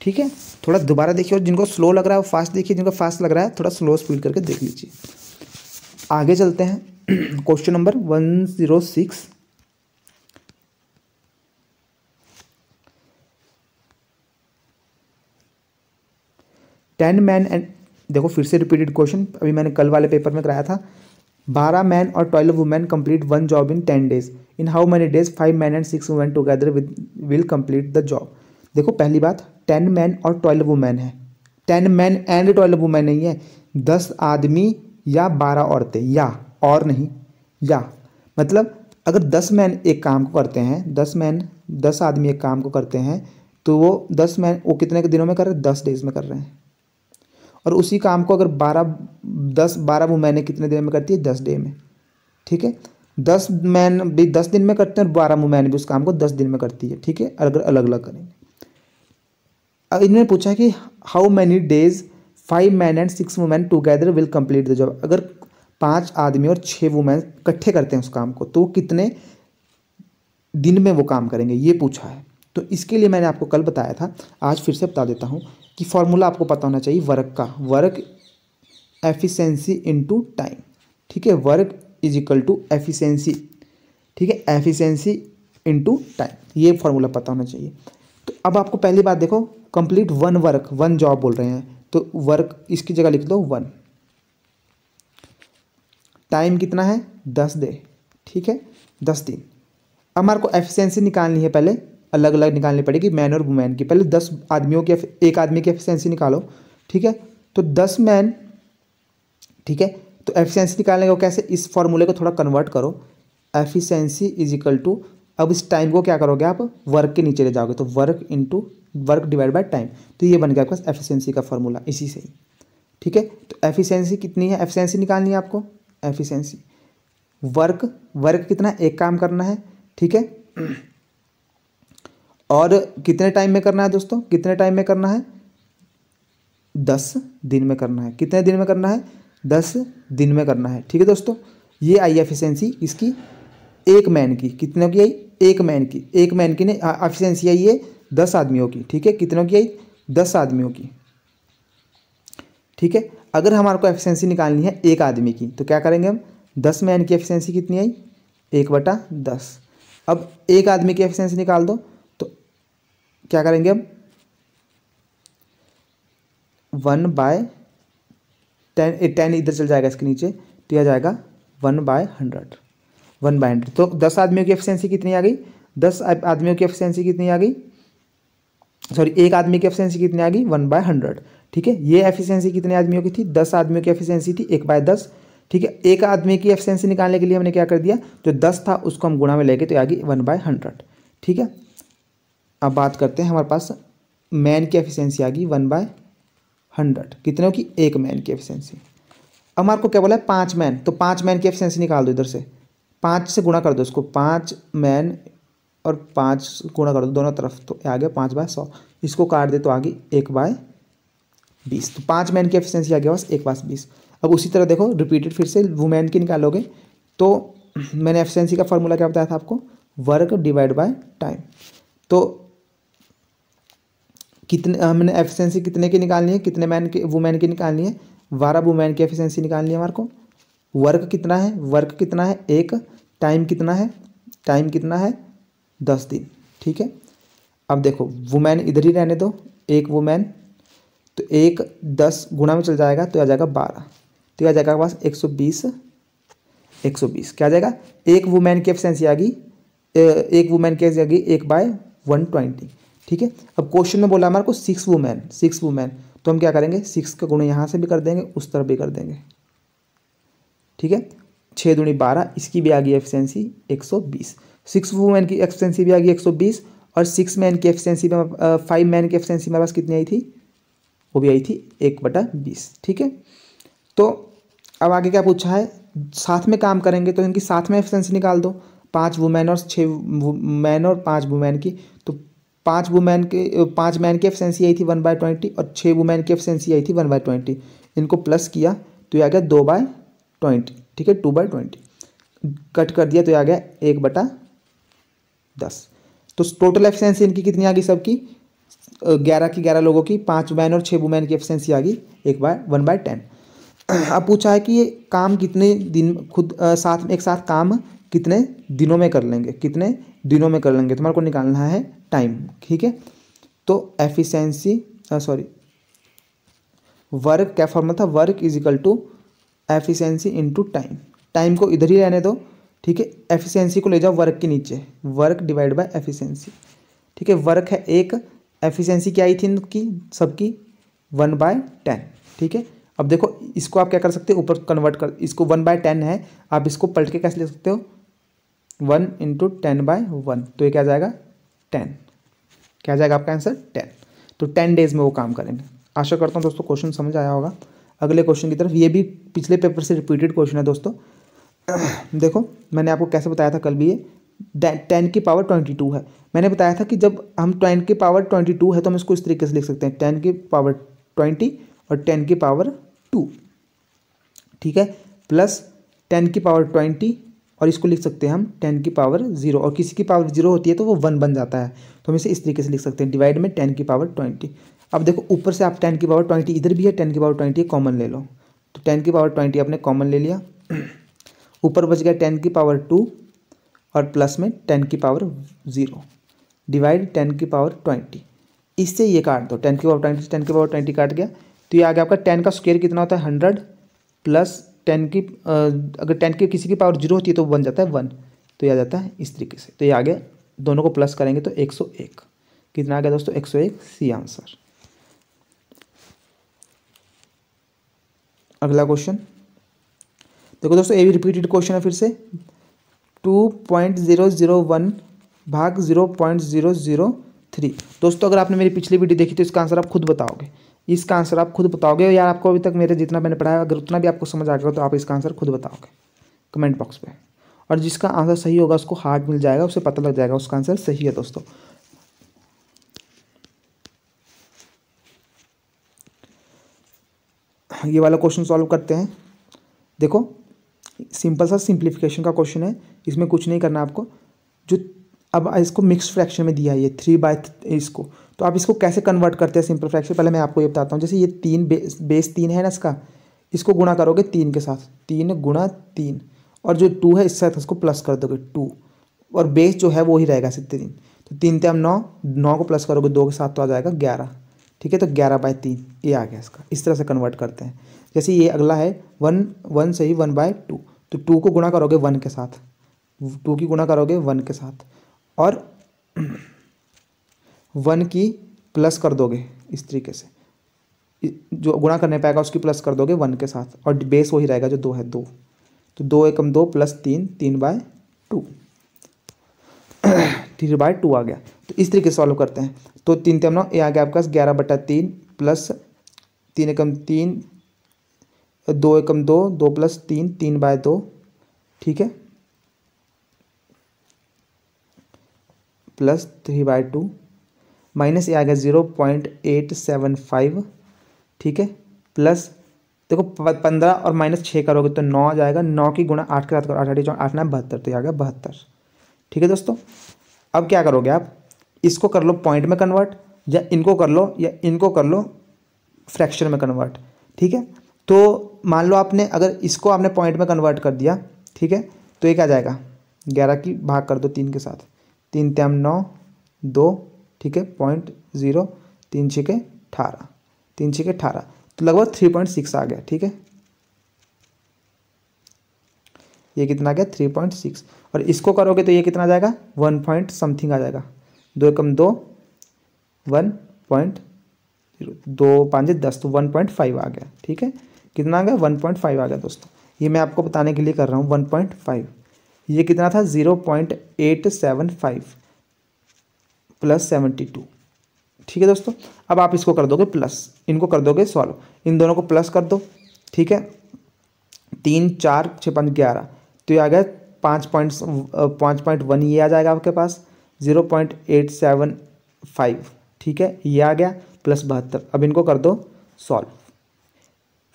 ठीक है? थोड़ा दोबारा देखिए और जिनको स्लो लग रहा है वो फास्ट देखिए, जिनको फास्ट लग रहा है थोड़ा स्लो स्पीड करके देख लीजिए। आगे चलते हैं। Question number one zero six. Ten man and देखो, फिर से रिपीटेड क्वेश्चन अभी मैंने कल वाले पेपर में कराया था। बारह मैन और twelve women complete one job in ten days in how many days five man and six women together with will complete the job देखो, पहली बात टेन मैन और ट्वेल्व वुमेन है। Ten man and twelve women नहीं है। दस आदमी या बारह औरतें, या, और नहीं, या। मतलब अगर दस मैन एक काम को करते हैं, दस मैन दस आदमी एक काम को करते हैं तो वो दस मैन वो कितने के दिनों में कर रहे हैं? दस डेज़ में कर रहे हैं। और उसी काम को अगर बारह, दस, बारह वुमेन कितने दिन में करती है? दस डे में। ठीक है? दस मैन भी दस दिन में करते हैं और बारह वुमेन भी उस काम को दस दिन में करती है। ठीक है? अगर अलग अलग करेंगे। अब इन्होंने पूछा कि how many days five man and six women together will complete the job अगर पाँच आदमी और छः वुमेन इकट्ठे करते हैं उस काम को तो कितने दिन में वो काम करेंगे? ये पूछा है। तो इसके लिए मैंने आपको कल बताया था। आज फिर से बता देता हूँ। कि फॉर्मूला आपको पता होना चाहिए वर्क का। वर्क एफिशिएंसी इनटू टाइम ठीक है? Work is equal to efficiency ठीक है? एफिशिएंसी इंटू टाइम ये फॉर्मूला पता होना चाहिए। तो अब आपको पहली बात देखो complete one work one job बोल रहे हैं। तो वर्क इसकी जगह लिख दो वन टाइम कितना है? दस डे ठीक है? दस दिन। अब हमारे को एफिशिएंसी निकालनी है पहले। अलग अलग निकालनी पड़ेगी मैन और वुमेन की। पहले दस आदमियों की, एक आदमी की एफिशिएंसी निकालो, ठीक है? तो दस मैन ठीक है? तो एफिशिएंसी निकालने को कैसे? इस फॉर्मूले को थोड़ा कन्वर्ट करो। एफिशिएंसी इज़ इक्वल टू अब इस टाइम को क्या करोगे आप? वर्क के नीचे ले जाओगे। तो work into work divide by time तो ये बन गया आपके पास एफिशिएंसी का फॉर्मूला इसी से ही। ठीक है? तो एफिशिएंसी कितनी है? एफिशिएंसी निकालनी है आपको? एफिशिएंसी वर्क वर्क कितना? एक काम करना है, ठीक है? और कितने टाइम में करना है दोस्तों? कितने टाइम में करना है? दस दिन में करना है। कितने दिन में करना है? दस दिन में करना है। ठीक है दोस्तों? ये आई एफिशिएंसी इसकी एक मैन की। कितनों की आई? एक मैन की। एक मैन की ने एफिशिएंसी आई है दस आदमियों की। ठीक है? कितनों की आई? दस आदमियों की। ठीक है? अगर हमारे को एफिशिएंसी निकालनी है एक आदमी की तो क्या करेंगे हम? दस मैन की एफिशिएंसी कितनी आई? एक बटा दस। अब एक आदमी की एफिशिएंसी निकाल दो। क्या करेंगे हम? वन बाय टेन टेन इधर चल जाएगा इसके नीचे तो यह जाएगा one by hundred one by hundred तो दस आदमियों की एफिशिएंसी कितनी आ गई? दस आदमियों की एफिशिएंसी कितनी आ गई? सॉरी एक आदमी की एफिशिएंसी कितनी आ गई? वन बाय हंड्रेड ठीक है? ये एफिशिएंसी कितने आदमियों की थी? दस आदमियों की एफिशिएंसी थी, एक बाय दस. ठीक है? एक आदमी की एफिशिएंसी निकालने के लिए हमने क्या कर दिया? जो दस था, उसको हम गुणा में लेके तो आ गई वन बाय हंड्रेड ठीक है? अब बात करते हैं, हमारे पास मैन की एफिशिएंसी आ गई वन बाय हंड्रेड कितने की एक मैन की एफिशिएंसी अब हमारे को क्या बोला है? पाँच मैन तो पाँच मैन की एफिशिएंसी निकाल दो इधर से। पाँच से गुणा कर दो इसको। पाँच मैन और पाँच गुणा कर दो दोनों तरफ़। तो आ गया पाँच बाय सौ। इसको काट दे तो आ गई एक बाय बीस। तो पाँच मैन की एफिशिएंसी आ गया बस एक बाय बीस। अब उसी तरह देखो रिपीटेड फिर से वुमेन की निकालोगे तो मैंने एफिशिएंसी का फॉर्मूला क्या बताया था आपको? वर्क डिवाइड बाय टाइम तो कितने हमने एफिशिएंसी कितने की निकालनी है? कितने मैन की वुमेन की निकालनी है? बारह वुमेन की एफिशिएंसी निकालनी है हमारे को। वर्क कितना है? वर्क कितना है? एक। टाइम कितना है? टाइम कितना है? दस दिन। ठीक है? अब देखो वुमेन इधर ही रहने दो। एक वुमेन तो एक दस गुणा में चल जाएगा तो आ जाएगा बारह। तो आ जाएगा पास एक सौ बीस, एक सौ बीस। क्या आ जाएगा? एक वुमेन की एफिशिएंसी आ गई एक वुमेन की आ गई एक बाय वन ट्वेंटी ठीक है? अब क्वेश्चन में बोला हमारे को सिक्स वुमेन सिक्स वुमेन तो हम क्या करेंगे? सिक्स का गुण यहाँ से भी कर देंगे, उस तरफ़ भी कर देंगे। ठीक है? छः दूनी बारह, इसकी भी आ गई एफिशिएंसी एक सौ बीस. सिक्स वुमेन की एफिशिएंसी भी आ गई एक सौ बीस और सिक्स मैन की एफिशिएंसी में फाइव मैन की एफिशिएंसी मेरे पास कितनी आई थी? वो भी आई थी एक बटा बीस. ठीक है? तो अब आगे क्या पूछा है? साथ में काम करेंगे तो इनकी साथ में एफिशिएंसी निकाल दो। पाँच वुमेन और छः मैन और पाँच वुमेन की। पाँच वुमेन के पाँच मैन की एफिशिएंसी आई थी वन बाय ट्वेंटी और छः वुमेन की एफिशिएंसी आई थी वन बाय ट्वेंटी इनको प्लस किया तो ये आ गया दो बाय ट्वेंटी ठीक है? टू बाय ट्वेंटी कट कर दिया तो ये आ गया एक बटा दस। तो टोटल एफिशिएंसी इनकी कितनी आ गई सबकी? ग्यारह की ग्यारह लोगों की पाँच मैन और छः वुमेन की एफिशिएंसी आ गई एक बाय वन बाय टेन अब पूछा है कि ये काम कितने दिन खुद आ, साथ में एक साथ काम कितने दिनों में कर लेंगे? कितने दिनों में कर लेंगे? तुम्हारे को निकालना है टाइम, ठीक है? तो एफिशिएंसी सॉरी वर्क क्या फॉर्मूला था? Work is equal to efficiency into time time को इधर ही रहने दो, ठीक है? एफिशिएंसी को ले जाओ वर्क के नीचे। वर्क डिवाइड बाय एफिशिएंसी ठीक है? वर्क है एक एफिशिएंसी क्या आई थी इनकी, सबकी? वन बाय टेन ठीक है? अब देखो, इसको आप क्या कर सकते हो? ऊपर कन्वर्ट कर, इसको वन बाय टेन है, आप इसको पलट के कैसे ले सकते हो? One into ten by one तो ये क्या जाएगा? टेन क्या जाएगा आपका आंसर टेन तो टेन डेज़ में वो काम करेंगे। आशा करता हूँ दोस्तों क्वेश्चन समझ आया होगा। अगले क्वेश्चन की तरफ़, ये भी पिछले पेपर से रिपीटेड क्वेश्चन है दोस्तों। देखो, मैंने आपको कैसे बताया था कल भी ये। टेन की पावर ट्वेंटी टू है। मैंने बताया था कि जब हम टेन की पावर ट्वेंटी टू है तो हम इसको इस तरीके से लिख सकते हैं। टेन की पावर ट्वेंटी और टेन की पावर टू ठीक है? प्लस टेन की पावर ट्वेंटी और इसको लिख सकते हैं हम टेन की पावर ज़ीरो और किसी की पावर ज़ीरो होती है तो वो वन बन जाता है तो हम इसे इस तरीके से लिख सकते हैं डिवाइड में टेन की पावर ट्वेंटी अब देखो ऊपर से आप टेन की पावर ट्वेंटी इधर भी है टेन की पावर ट्वेंटी कॉमन ले लो तो टेन की पावर ट्वेंटी आपने कॉमन ले लिया ऊपर बच गया टेन की पावर टू और प्लस में टेन की पावर ज़ीरो डिवाइड टेन की पावर ट्वेंटी इससे ये काट दो टेन की पावर ट्वेंटी टेन की पावर ट्वेंटी काट गया तो ये आ गया आपका टेन का स्क्वेयर कितना होता है हंड्रेड प्लस टेन की अगर टेन की किसी की पावर ज़ीरो होती है तो बन जाता है वन। तो ये आ जाता है इस तरीके से। तो ये आ गया। दोनों को प्लस करेंगे तो एक सौ एक। कितना आ गया दोस्तों? एक सौ एक सी आंसर अगला क्वेश्चन देखो दोस्तों, ये भी रिपीटेड क्वेश्चन है फिर से। Two point zero zero one भाग zero point zero zero three दोस्तों, अगर आपने मेरी पिछली वीडियो देखी तो इसका आंसर आप खुद बताओगे। इसका आंसर आप खुद बताओगे? या आपको अभी तक मेरे जितना मैंने पढ़ाया, अगर उतना भी आपको समझ आ गया तो आप इसका आंसर खुद बताओगे। कमेंट बॉक्स पे और जिसका आंसर सही होगा, उसको हार्ट मिल जाएगा, उसे पता लग जाएगा, उसका आंसर सही है दोस्तों। ये वाला क्वेश्चन सॉल्व करते हैं। देखो, सिंपल सा सिंप्लीफिकेशन का क्वेश्चन है, इसमें कुछ नहीं करना आपको। जो अब इसको मिक्स फ्रैक्शन में दिया है ये थ्री बाय इसको। तो आप इसको कैसे कन्वर्ट करते हैं सिंपल फ्रैक्शन पहले मैं आपको ये बताता हूँ। जैसे ये तीन बेस बेस तीन है ना इसका, इसको गुणा करोगे तीन के साथ। तीन गुणा तीन। और जो टू है इसके साथ इसको प्लस कर दोगे टू और बेस जो है, वो ही रहेगा सिर्फ़ तीन। तो तीन ते नौ नौ को प्लस करोगे, दो के साथ तो आ जाएगा ग्यारह। ठीक है? तो ग्यारह बाय तीन, ये आ गया इसका। इस तरह से कन्वर्ट करते हैं। जैसे ये अगला है वन वन से ही वन बाय टू तो टू को गुणा करोगे वन के साथ। टू की गुणा करोगे वन के साथ। और वन की प्लस कर दोगे इस तरीके से। जो गुणा करने पाएगा उसकी प्लस कर दोगे वन के साथ और बेस वही रहेगा जो दो है, दो। तो दो एकम दो प्लस तीन तीन by two. Three by two आ गया। तो इस तरीके से सॉल्व करते हैं। तो तीन तेम नौ ये आ गया आपके ग्यारह बटा तीन प्लस तीन एकम तीन, दो एकम दो दो प्लस तीन तीन बाय दो। ठीक है? Plus three by two minus ये आ गया zero point eight seven five, ठीक है? प्लस देखो पंद्रह और माइनस छः करोगे तो नौ आ जाएगा। नौ की गुणा आठ के साथ करो, आठ आठ आठ ना, बहत्तर तो ये आ गया बहत्तर। ठीक है दोस्तों? अब क्या करोगे आप? इसको कर लो पॉइंट में कन्वर्ट, या इनको कर लो, या इनको कर लो फ्रैक्शन में कन्वर्ट, ठीक है? तो मान लो आपने, अगर इसको आपने पॉइंट में कन्वर्ट कर दिया, ठीक है? तो ये क्या जाएगा। ग्यारह की भाग कर दो तीन के साथ। तीन त्याम नौ, दो, ठीक है, पॉइंट ज़ीरो, तीन छिके अठारह, तीन छिके अठारह तो लगभग थ्री पॉइंट सिक्स आ गया, ठीक है? ये कितना आ गया? थ्री पॉइंट सिक्स और इसको करोगे तो ये कितना आ जाएगा? वन पॉइंट समथिंग आ जाएगा। दो एकम दो वन पॉइंट दो पाँच दस तो वन पॉइंट फाइव आ गया, ठीक है? कितना आ गया? वन पॉइंट फाइव आ गया, दोस्तों। ये मैं आपको बताने के लिए कर रहा हूँ वन पॉइंट फाइव ये कितना था? Zero point eight seven five plus seventy two. ठीक है दोस्तों? अब आप इसको कर दोगे प्लस। इनको कर दोगे सॉल्व। इन दोनों को प्लस कर दो। ठीक है? तीन, चार, छः, पाँच, ग्यारह। तो ये आ गया पाँच पॉइंट पाँच पॉइंट वन ये आ जाएगा आपके पास। Zero point eight seven five. ठीक है? ये आ गया प्लस बहत्तर। अब इनको कर दो सॉल्व।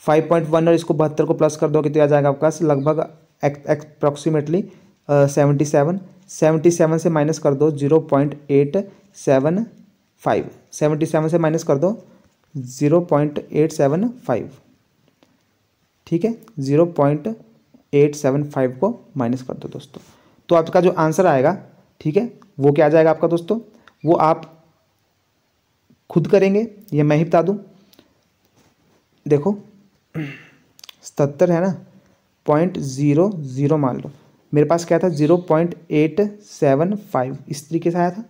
फाइव पॉइंट वन और इसको बहत्तर को प्लस कर दोगे तो आ जाएगा आपके पास लगभग approximately seventy seven seventy seven से माइनस कर दो zero point eight seven five. Seventy seven से माइनस कर दो zero point eight seven five. ठीक है? Zero point eight seven five को माइनस कर दो दोस्तों। तो आपका जो आंसर आएगा, ठीक है, वो क्या आ जाएगा आपका दोस्तों? वो आप खुद करेंगे, ये मैं ही बता दूँ? देखो सतर है ना? पॉइंट ज़ीरो ज़ीरो मान लो। मेरे पास क्या था? Zero point eight seven five. इस तरीके से आया था।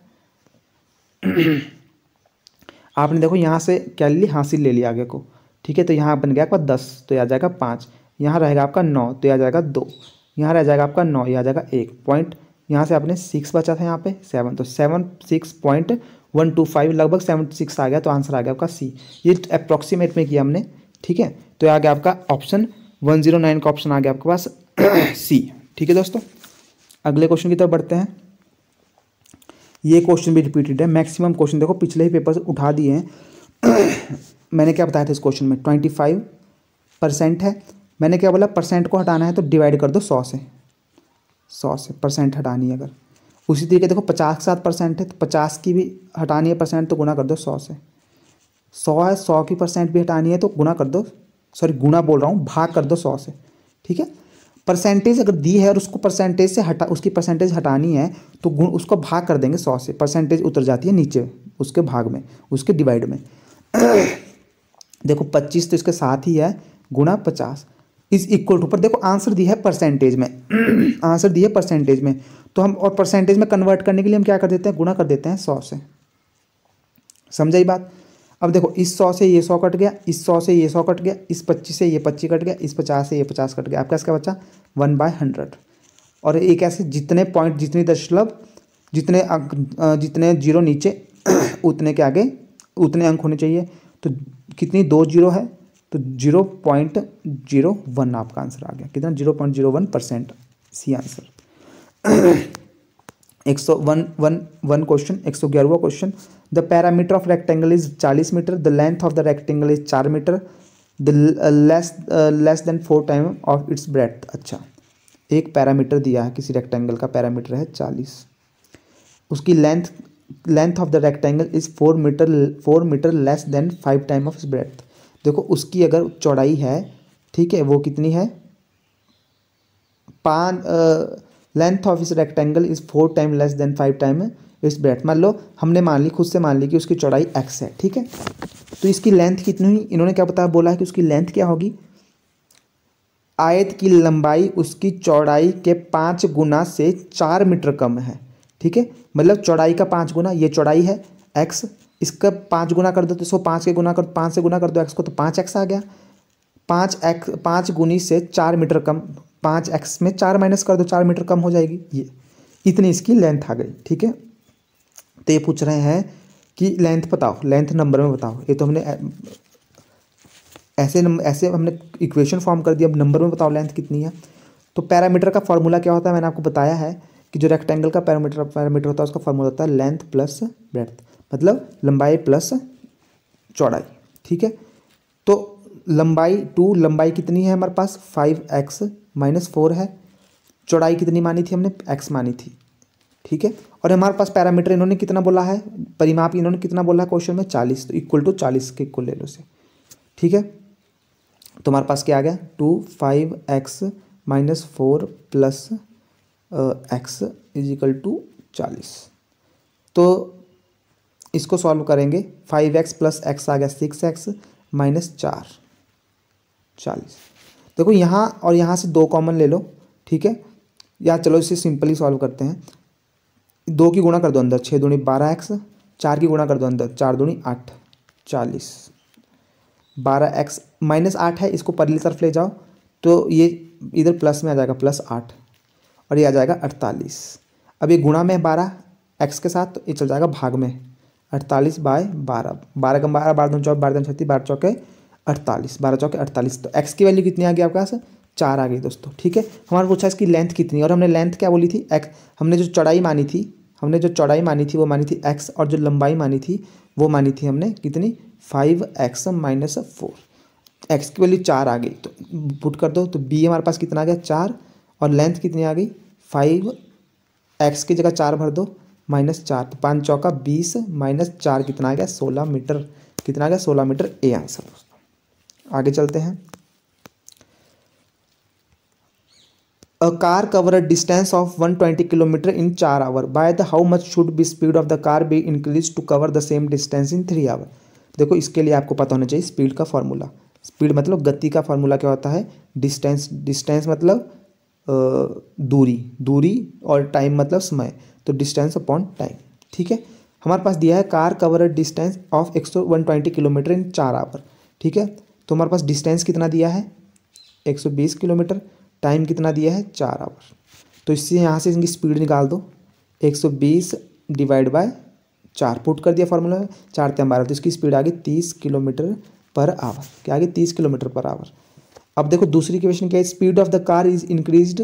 आपने देखो, यहाँ से क्या ले ली हासिल ले लिया आगे को। ठीक है तो यहाँ बन गया आपका दस तो आ जाएगा पाँच। यहाँ रहेगा आपका नौ तो आ जाएगा दो। यहाँ रह जाएगा आपका नौ ये आ जाएगा एक पॉइंट यहाँ से आपने सिक्स बचा था यहाँ पे सेवन तो seven six point one two five लगभग सेवन सिक्स आ गया तो आंसर आ गया आपका सी ये अप्रॉक्सीमेट में किया हमने। ठीक है तो आ गया आपका ऑप्शन वन ज़ीरो नाइन का ऑप्शन आ गया आपके पास सी ठीक है दोस्तों? अगले क्वेश्चन की तरफ़ बढ़ते हैं। ये क्वेश्चन भी रिपीटेड है। मैक्सिमम क्वेश्चन देखो, पिछले ही पेपर से उठा दिए हैं। मैंने क्या बताया था इस क्वेश्चन में? ट्वेंटी फाइव परसेंट है। मैंने क्या बोला? परसेंट को हटाना है तो डिवाइड कर दो सौ से। सौ से परसेंट हटानी है अगर। उसी तरीके देखो, पचास के साथ परसेंट है तो पचास की भी हटानी है परसेंट तो गुना कर दो सौ से। सौ है, सौ की परसेंट भी हटानी है तो गुना कर दो। सॉरी गुना बोल रहा हूँ, भाग कर दो सौ से। ठीक है? परसेंटेज अगर दी है और उसको परसेंटेज से हटा, उसकी परसेंटेज हटानी है तो गुण उसको भाग कर देंगे सौ से। परसेंटेज उतर जाती है नीचे, उसके भाग में, उसके डिवाइड में। देखो, पच्चीस तो इसके साथ ही है, गुणा पचास। इज़ इक्वल टू पर देखो आंसर दी है परसेंटेज में। आंसर दी है परसेंटेज में। तो हम, और परसेंटेज में कन्वर्ट करने के लिए हम क्या कर देते हैं? गुणा कर देते हैं सौ से। समझाई बात? अब देखो, इस सौ से ये सौ कट गया, इस सौ से ये सौ कट गया, इस पच्चीस से ये पच्चीस कट गया, इस पचास से ये पचास कट गया। आपका इसका बच्चा वन बाय हंड्रेड। और एक ऐसे जितने पॉइंट जितनी दशमलव जितने अंक जितने ज़ीरो नीचे, उतने के आगे, उतने अंक होने चाहिए। तो कितनी? दो ज़ीरो है। तो ज़ीरो पॉइंट ज़ीरो वन आपका आंसर आ गया। कितना? Zero point zero one percent C answer. एक सौ वन वन वन क्वेश्चन एक सौ ग्यारहवा question the parameter of rectangle is चालीस metre the length of the rectangle is चार metre the less less than four time of its breadth अच्छा। एक parameter दिया है, किसी रेक्टेंगल का पैरामीटर है चालीस। उसकी length length of the rectangle is four metre four metre less than five time of breadth देखो, उसकी अगर चौड़ाई है, ठीक है, वो कितनी है? पाँच लेंथ ऑफ़ इस rectangle is four time less than five time इस ब्रेथ मान लो। हमने मान ली, खुद से मान ली कि उसकी चौड़ाई एक्स है, ठीक है? तो इसकी लेंथ कितनी हुई? इन्होंने क्या बताया? बोला है कि उसकी लेंथ क्या होगी? आयत की लंबाई उसकी चौड़ाई के पाँच गुना से चार मीटर कम है, ठीक है? मतलब चौड़ाई का पाँच गुना, ये चौड़ाई है एक्स इसका पाँच गुना कर दो तो इसको पाँच के गुना कर, पाँच से गुना कर दो एक्स को तो पाँच एक्स आ गया। पाँच एक्स पाँच गुनी से चार मीटर कम, पाँच एक्स में चार माइनस कर दो, चार मीटर कम हो जाएगी। ये, इतनी इसकी लेंथ आ गई, ठीक है? तो ये पूछ रहे हैं कि लेंथ बताओ लेंथ नंबर में बताओ। ये तो हमने, ऐसे ऐसे हमने इक्वेशन फॉर्म कर दिया, अब नंबर में बताओ लेंथ कितनी है। तो पैरामीटर का फॉर्मूला क्या होता है, मैंने आपको बताया है कि जो रेक्टेंगल का पैरामीटर पैरामीटर होता है, उसका फॉर्मूला होता है लेंथ प्लस ब्रेथ मतलब लंबाई प्लस चौड़ाई, ठीक है? तो लंबाई टू लंबाई कितनी है हमारे पास? फाइव एक्स माइनस फोर है। चौड़ाई कितनी मानी थी हमने? एक्स मानी थी, ठीक है? और हमारे पास पैरामीटर इन्होंने कितना बोला है? परिमाप इन्होंने कितना बोला है क्वेश्चन में? चालीस तो इक्वल टू चालीस के इक्वल ले लो से ठीक है? तो हमारे पास क्या आ गया? Two, five, X, minus four, plus X, is equal to चालीस। तो इसको सॉल्व करेंगे। फाइव एक्स प्लस एक्स आ गया सिक्स एक्स, माइनस चार। चालीस। देखो यहाँ और यहाँ से दो कॉमन ले लो, ठीक है? या चलो इसे सिंपली सॉल्व करते हैं। दो की गुणा कर दो अंदर छः दूनी बारह एक्स चार की गुणा कर दो अंदर, चार दूनी आठ, चालीस। बारह एक्स माइनस आठ है, इसको परली तरफ़ ले जाओ तो ये इधर प्लस में आ जाएगा प्लस आठ, और ये आ जाएगा अड़तालीस। अब ये गुणा में बारह एक्स के साथ तो ये चल जाएगा भाग में, अड़तालीस बाय बारह। बारह कम बारह बारह दो चौक बारह दिन छत्तीस, बारह चौके अड़तालीस, बारह चौके अड़तालीस। तो एक्स की वैल्यू कितनी आ गई आपके पास? चार आ गई दोस्तों, ठीक है? हमारे पूछा इसकी लेंथ कितनी और हमने लेंथ क्या बोली थी? एक्स हमने जो चौड़ाई मानी थी, हमने जो चौड़ाई मानी थी, वो मानी थी एक्स और जो लंबाई मानी थी, वो मानी थी हमने कितनी? Five X minus four X की वैल्यू चार आ गई। तो पुट कर दो तो बी हमारे पास कितना आ गया? चार। और लेंथ कितनी आ गई? फाइव एक्स की जगह चार भर दो माइनस चार। तो पाँच चौका बीस माइनस चार कितना आ गया? सोलह मीटर। कितना आ गया? सोलह मीटर। ए आंसर दोस्तों। आगे चलते हैं। A car cover a distance of 120 km in 4 hour. By the how much should be speed of the car be increased to cover the same distance in 3 hour? देखो, इसके लिए आपको पता होना चाहिए स्पीड का फॉर्मूला स्पीड मतलब गति का फॉर्मूला क्या होता है? डिस्टेंस डिस्टेंस मतलब दूरी. दूरी और टाइम मतलब समय. तो डिस्टेंस अपॉन टाइम ठीक है? हमारे पास दिया है car cover a distance of एक सौ वन ट्वेंटी किलोमीटर इन चार आवर ठीक है? तो हमारे पास डिस्टेंस कितना दिया है? एक सौ बीस किलोमीटर टाइम कितना दिया है? चार आवर तो इससे यहाँ से इनकी स्पीड निकाल दो। एक सौ बीस डिवाइड बाय चार पुट कर दिया फॉर्मूला में। चार तीन बारह तो इसकी स्पीड आ गई तीस किलोमीटर पर आवर क्या आ गई? तीस किलोमीटर पर आवर अब देखो दूसरी क्वेश्चन क्या है? Speed of the car is increase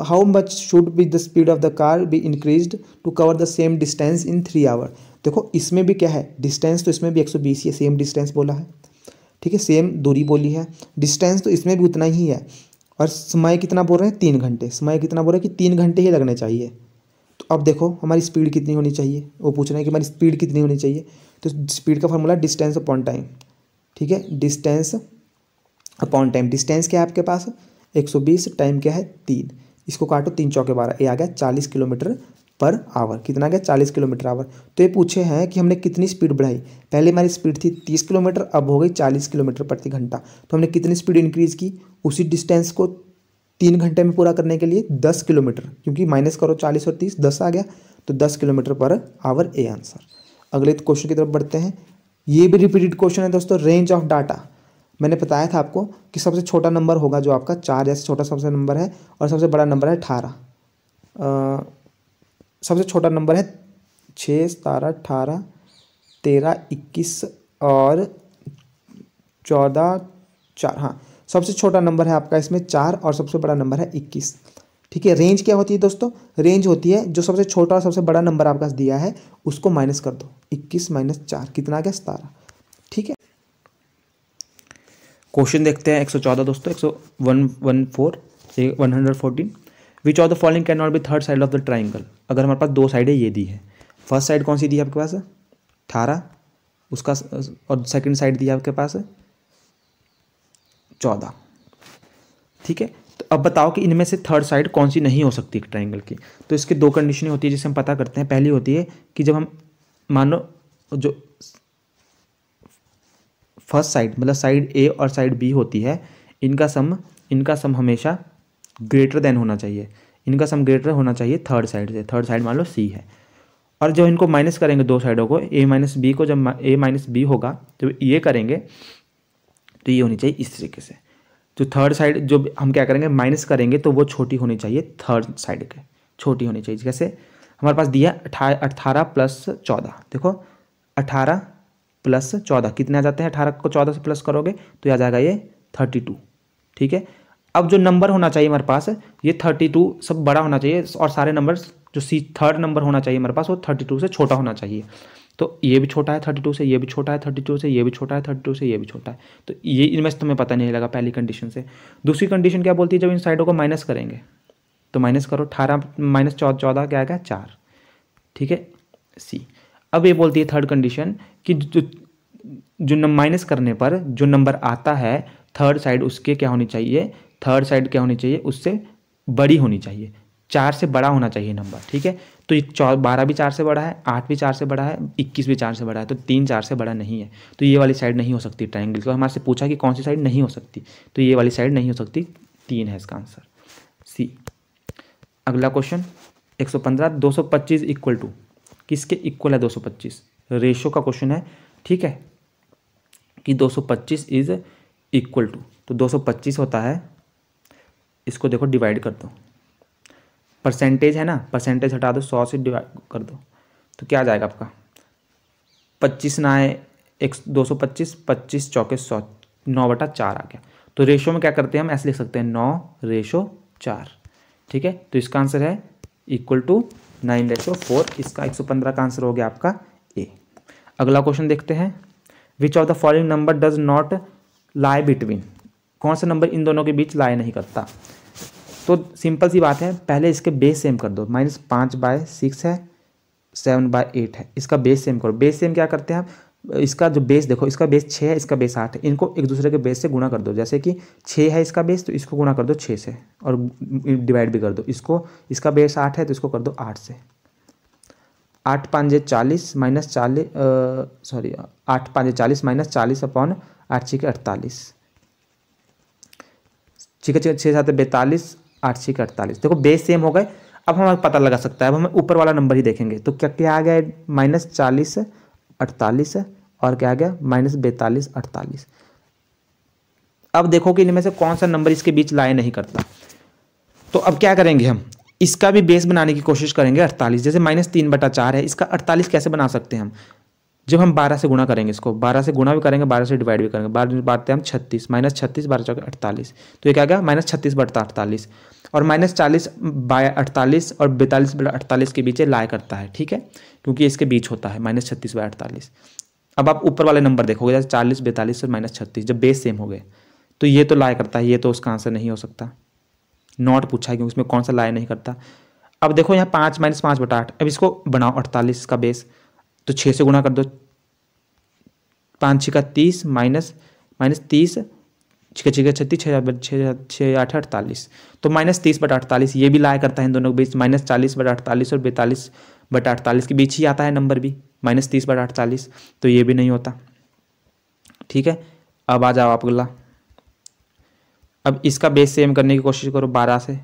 how much should be the speed of the car be increase to cover the same distance in three hour देखो इसमें भी क्या है? डिस्टेंस तो इसमें भी एक सौ बीस ही है सेम डिस्टेंस बोला है। ठीक है सेम दूरी बोली है। डिस्टेंस तो इसमें भी उतना ही है। और समय कितना बोल रहे हैं? तीन घंटे। समय कितना बोल रहे हैं कि तीन घंटे ही लगने चाहिए। तो अब देखो, हमारी स्पीड कितनी होनी चाहिए? वो पूछ रहे हैं कि हमारी स्पीड कितनी होनी चाहिए? तो स्पीड का फॉर्मूला डिस्टेंस अपॉन टाइम ठीक है? डिस्टेंस अपॉन टाइम डिस्टेंस क्या है आपके पास? एक सौ बीस टाइम क्या है? तीन। इसको काटो, तीन चौके बारह। ये आ गया चालीस किलोमीटर पर आवर कितना गया? चालीस किलोमीटर आवर तो ये पूछे हैं कि हमने कितनी स्पीड बढ़ाई? पहले हमारी स्पीड थी तीस किलोमीटर, अब हो गई चालीस किलोमीटर प्रति घंटा। तो हमने कितनी स्पीड इंक्रीज़ की? उसी डिस्टेंस को तीन घंटे में पूरा करने के लिए दस किलोमीटर, क्योंकि माइनस करो चालीस और तीस, दस आ गया। तो दस kilometre per hour A answer अगले क्वेश्चन की तरफ़ बढ़ते हैं। ये भी रिपीटेड क्वेश्चन है दोस्तों रेंज ऑफ़ डाटा मैंने बताया था आपको कि सबसे छोटा नंबर होगा जो आपका चार, जैसे छोटा सबसे नंबर है, और सबसे बड़ा नंबर है अठारह। सबसे छोटा नंबर है छः सतारह अठारह तेरह इक्कीस और चौदह चार हाँ सबसे छोटा नंबर है आपका इसमें चार और सबसे बड़ा नंबर है इक्कीस ठीक है रेंज क्या होती है दोस्तों रेंज होती है जो सबसे छोटा और सबसे बड़ा नंबर आपका दिया है उसको माइनस कर दो इक्कीस माइनस चार कितना आ गया सतारह ठीक है क्वेश्चन देखते हैं एक सौ चौदह दोस्तों एक सौ one one four one hundred fourteen which of the following can not be third side of the triangle अगर हमारे पास दो साइडें ये दी है। फ़र्स्ट साइड कौन सी दी है आपके पास? अठारह। उसका और सेकंड साइड दी है आपके पास? चौदह। ठीक है? तो अब बताओ कि इनमें से थर्ड साइड कौन सी नहीं हो सकती ट्राइंगल की। तो इसकी दो कंडीशनें होती है जिसे हम पता करते हैं। पहली होती है कि जब हम मानो जो फ़र्स्ट साइड मतलब साइड ए और साइड बी होती है, इनका सम इनका सम हमेशा ग्रेटर देन होना चाहिए। इनका सम ग्रेटर होना चाहिए थर्ड साइड से। थर्ड साइड मान लो सी है। और जब इनको माइनस करेंगे दो साइडों को, ए माइनस बी को जब ए माइनस बी होगा जब ये करेंगे तो ये होनी चाहिए इस तरीके से। जो थर्ड साइड जो हम क्या करेंगे, माइनस करेंगे तो वो छोटी होनी चाहिए थर्ड साइड के। छोटी होनी चाहिए। जैसे हमारे पास दिया अठारह प्लस चौदह। देखो, अठारह प्लस चौदह। कितने आ जाते हैं? अठारह को चौदह से प्लस करोगे तो आ जाएगा ये थर्टी टू। ठीक है? अब जो नंबर होना चाहिए हमारे पास, ये थर्टी टू सब बड़ा होना चाहिए और सारे नंबर जो सी थर्ड नंबर होना चाहिए हमारे पास, वो थर्टी टू से छोटा होना चाहिए। तो ये भी छोटा है थर्टी टू से, ये भी छोटा है थर्टी टू से, ये भी छोटा है थर्टी टू से, ये भी छोटा है। तो ये इनमें से तुम्हें पता नहीं लगा पहली कंडीशन से। दूसरी कंडीशन क्या बोलती है? जब इन साइडों को माइनस करेंगे तो माइनस करो, अठारह माइनस चौदह, क्या आएगा चार। ठीक है? सी अब ये बोलती है थर्ड कंडीशन कि जो जो माइनस करने पर जो नंबर आता है थर्ड साइड उसके क्या होनी चाहिए? थर्ड साइड क्या होनी चाहिए? उससे बड़ी होनी चाहिए। चार से बड़ा होना चाहिए नंबर ठीक है? तो ये बारह भी चार से बड़ा है, आठ भी चार से बड़ा है, इक्कीस भी चार से बड़ा है तो तीन चार से बड़ा नहीं है। तो ये वाली साइड नहीं हो सकती ट्राइंगल को। हमारे से पूछा कि कौन सी साइड नहीं हो सकती? तो ये वाली साइड नहीं हो सकती। तीन है इसका आंसर सी अगला क्वेश्चन एक सौ पंद्रह, दो सौ पच्चीस इक्वल टू किसके इक्वल है दो सौ पच्चीस? रेशो का क्वेश्चन है, ठीक है? कि दो सौ पच्चीस इज़ इक्वल टू तो दो सौ पच्चीस होता है इसको देखो डिवाइड कर दो। परसेंटेज है ना? परसेंटेज हटा दो, सौ से डिवाइड कर दो। तो क्या आ जाएगा आपका? पच्चीस ना है एक दो सौ पच्चीस पच्चीस चौके सौ, नौ बटा चार आ गया। तो रेशो में क्या करते हैं हम? ऐसे लिख सकते हैं, नौ रेशो चार। ठीक है? तो इसका आंसर है equal to nine ratio four इसका एक सौ पंद्रह का आंसर हो गया आपका ए अगला क्वेश्चन देखते हैं। Which of the following number does not lie between कौन सा नंबर इन दोनों के बीच लाई नहीं करता? तो सिंपल सी बात है, पहले इसके बेस सेम कर दो। माइनस पाँच बाय सिक्स है सेवन बाय एट है। इसका बेस सेम करो। बेस सेम क्या करते हैं आप? इसका जो बेस देखो, इसका बेस छः है, इसका बेस आठ है। इनको एक दूसरे के बेस से गुना कर दो। जैसे कि छः है इसका बेस तो इसको गुना कर दो छः से और डिवाइड भी कर दो। इसको, इसका बेस आठ है तो इसको कर दो आठ से। आठ पाँच चालीस माइनस चालीस सॉरी आठ पाँच चालीस माइनस चालीस अपॉन आठ छः के अड़तालीस। ठीक है छः सात बैतालीस आठ छः अड़तालीस। देखो बेस सेम हो गए। अब हमें पता लगा सकता है, अब हमें ऊपर वाला नंबर ही देखेंगे। तो क्या क्या आ गया? माइनस चालीस, अड़तालीस और क्या आ गया? माइनस बैतालीस, अड़तालीस। अब देखो कि इनमें से कौन सा नंबर इसके बीच लाए नहीं करता। तो अब क्या करेंगे हम? इसका भी बेस बनाने की कोशिश करेंगे अड़तालीस। जैसे माइनस तीन बटा चार है, इसका अड़तालीस कैसे बना सकते हैं हम? जब हम बारह से गुणा करेंगे इसको, बारह से गुणा भी करेंगे, बारह से डिवाइड भी करेंगे बारह बारते हम छत्तीस माइनस छत्तीस, बारह चौके अड़तालीस। तो ये क्या गया? माइनस छत्तीस बढ़ता अड़तालीस। और माइनस चालीस बाय अड़तालीस और बैतालीस बटा अड़तालीस के बीच लाया करता है, ठीक है? क्योंकि इसके बीच होता है माइनस छत्तीस बाय अड़तालीस। अब आप ऊपर वाले नंबर देखोगे, जैसे चालीस, बैतालीस और माइनस छत्तीस, जब बेस सेम हो गए तो ये तो लाया करता है, ये तो उसका आंसर नहीं हो सकता। नॉट पूछा है, क्योंकि उसमें कौन सा लाए नहीं करता। अब देखो यहाँ पाँच माइनस पाँच बटा आठ, अब इसको बनाओ अड़तालीस का बेस तो छः से गुना कर दो। पाँच छः का तीस माइनस माइनस तीस छः छः छत्तीस छः छः छः आठ, अड़तालीस। तो माइनस तीस बट अड़तालीस, ये भी लाया करता है इन दोनों के बीच। माइनस चालीस बट अड़तालीस और बैतालीस बट अड़तालीस के बीच ही आता है नंबर भी। माइनस तीस बट अड़तालीस तो ये भी नहीं होता। ठीक है? अब आ जाओ आप अगला। अब इसका बेस सेम करने की कोशिश करो बारह से।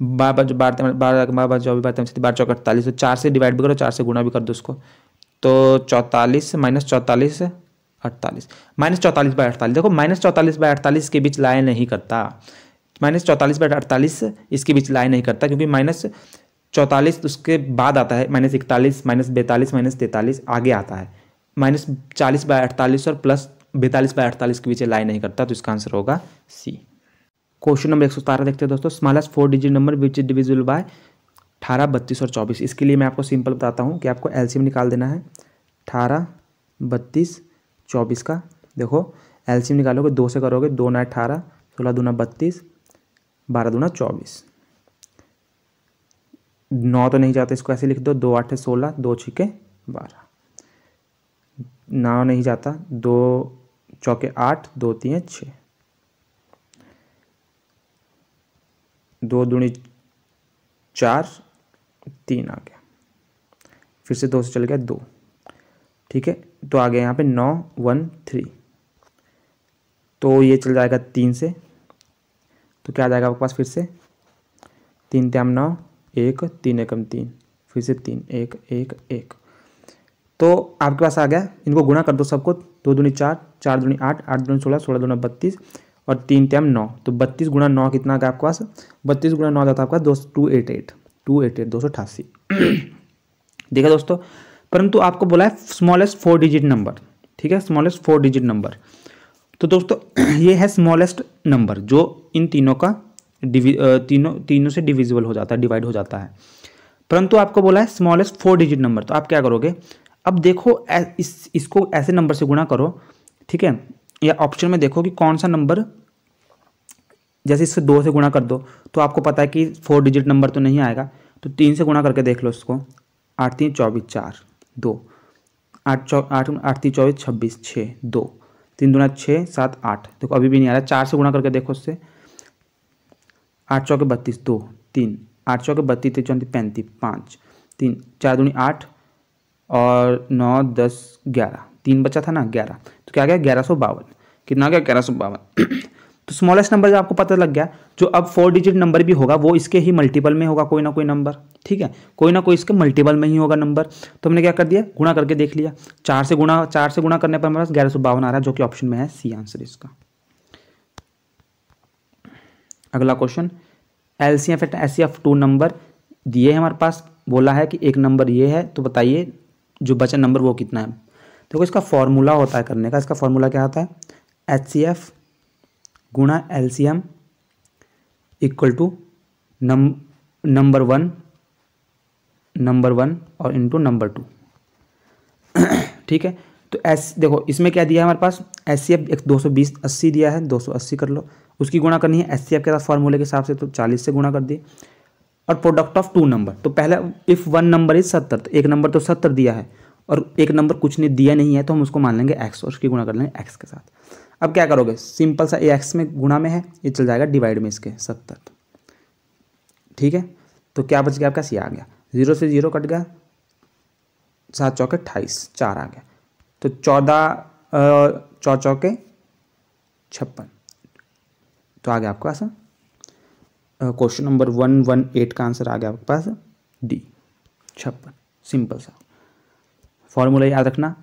बारह बारह बारह बारह चौबीस बारह बारह अड़तालीस तो चार से डिवाइड भी करो, चार से गुणा भी कर दो उसको। तो चौतालीस माइनस चौतालीस अड़तालीस। माइनस चौतालीस बाई अड़तालीस। देखो, माइनस चौतालीस बाई अड़तालीस के बीच लाए नहीं करता। माइनस चौतालीस बाई अड़तालीस इसके बीच लाए नहीं करता, क्योंकि माइनस चौतालीस उसके बाद आता है। माइनस इकतालीस, माइनस बैतालीस, माइनस तैंतालीस आगे आता है। माइनस चालीस बाई अड़तालीस और प्लस बैतालीस बाई अड़तालीस के बीच लाई नहीं करता तो इसका आंसर होगा सी। क्वेश्चन नंबर एक सौ सतारह देखते हैं दोस्तों। Smallest four digit number which is divisible by अठारह, बत्तीस और चौबीस। इसके लिए मैं आपको सिंपल बताता हूँ कि आपको एलसीएम निकाल देना है। अठारह, बत्तीस, चौबीस का। देखो, एलसीएम निकालोगे, दो से करोगे, दो ना अठारह, सोलह दूना बत्तीस, बारह दूना चौबीस। नौ तो नहीं जाता, इसको ऐसे लिख दो दो आठ सोलह, दो छिके बारह। नौ नहीं जाता, दो चौके आठ, दो तीन छः दो दूनी चार तीन आ गया। फिर से दो से चल गया दो। ठीक है? तो आ गया यहाँ पे नौ, वन, थ्री। तो ये चल जाएगा तीन से। तो क्या आ जाएगा आपके पास फिर से? तीन त्याम नौ, एक, तीन एकम तीन। फिर से तीन, एक एक एक। तो आपके पास आ गया। इनको गुणा कर दो सबको। दो दूनी चार चार दूनी आठ आठ दूनी सोलह सोलह दूना बत्तीस और तीन टाइम नौ। तो बत्तीस गुणा नौ कितना आ गया आपके पास? बत्तीस गुणा नौ जाता है आपका दो, two, eight eight. Two eight eight दो सौ अठासी। देखा दोस्तों, परंतु आपको बोला है स्मॉलेस्ट फोर डिजिट नंबर ठीक है? स्मॉलेस्ट फोर डिजिट नंबर तो दोस्तों, ये है स्मॉलेस्ट नंबर जो इन तीनों का डिवि तीनों तीनों से डिविजिबल हो जाता है डिवाइड हो जाता है। परंतु आपको बोला है स्मॉलेस्ट फोर डिजिट नंबर तो आप क्या करोगे? अब देखो इस, इसको ऐसे नंबर से गुणा करो, ठीक है? या ऑप्शन में देखो कि कौन सा नंबर जैसे इससे दो से गुणा कर दो तो आपको पता है कि फोर डिजिट नंबर तो नहीं आएगा तो तीन से गुणा करके देख लो उसको आठ तीन चौबीस चार, दो। आठ चौ, आठ आठ तीन चौबीस छब्बीस छः दो। तीन दुना छः सात आठ। देखो, अभी भी नहीं आ रहा, चार से गुणा करके देखो उससे आठ चौके बत्तीस, दो, तीन। आठ चौके बत्तीस तीन चौंतीस पैंतीस, पाँच। तीन, चार दूनी आठ और नौ, दस, ग्यारह। तीन बचा था ना, ग्यारह। तो क्या गया? ग्यारह सौ बावन। कितना गया? ग्यारह सौ बावन। तो स्मॉलेस्ट नंबर आपको पता लग गया, जो अब फोर डिजिट नंबर भी होगा, वो इसके ही मल्टीपल में होगा कोई ना कोई नंबर ठीक है? कोई ना कोई इसके मल्टीपल में ही होगा नंबर तो हमने क्या कर दिया? गुणा करके देख लिया। चार से गुणा, चार से गुणा करने पर हमारे पास ग्यारह सौ बावन आ रहा है, जो कि ऑप्शन में है सी आंसर इसका। अगला question L C F S C F two number दिए हमारे पास, बोला है कि एक नंबर ये है तो बताइए जो बचा नंबर वो कितना है। देखो, इसका फॉर्मूला होता है करने का। इसका फॉर्मूला क्या होता है? एच सी एफ़ गुणा L C M equal to num, number one number one और इंटू नंबर टू। ठीक है? तो एस, देखो, इसमें क्या दिया है हमारे पास? एस सी एफ़ एक दो सौ बीस अस्सी दिया है, दो सौ अस्सी कर लो। उसकी गुणा करनी है एस सी एफ़ के साथ फॉर्मूले के हिसाब से तो चालीस से गुणा कर दिए। और प्रोडक्ट ऑफ़ टू नंबर तो पहले इफ़ वन नंबर इज़ सत्तर तो एक नंबर तो सत्तर दिया है। और एक नंबर कुछ ने दिया नहीं है तो हम उसको मान लेंगे एक्स और उसकी गुणा कर लेंगे एक्स के साथ। अब क्या करोगे? सिंपल सा ए एक्स में गुणा में है, ये चल जाएगा डिवाइड में इसके सत्तर। ठीक है? तो क्या बच गया आपका? सी आ गया। ज़ीरो से ज़ीरो कट गया, सात चौके अट्ठाईस, चार आ गया। तो चौदह चौ चौके छप्पन। तो आ गया आपके पास question number one one eight का आंसर आ गया आपके पास डी छप्पन। सिंपल सा। फॉर्मूला याद रखना।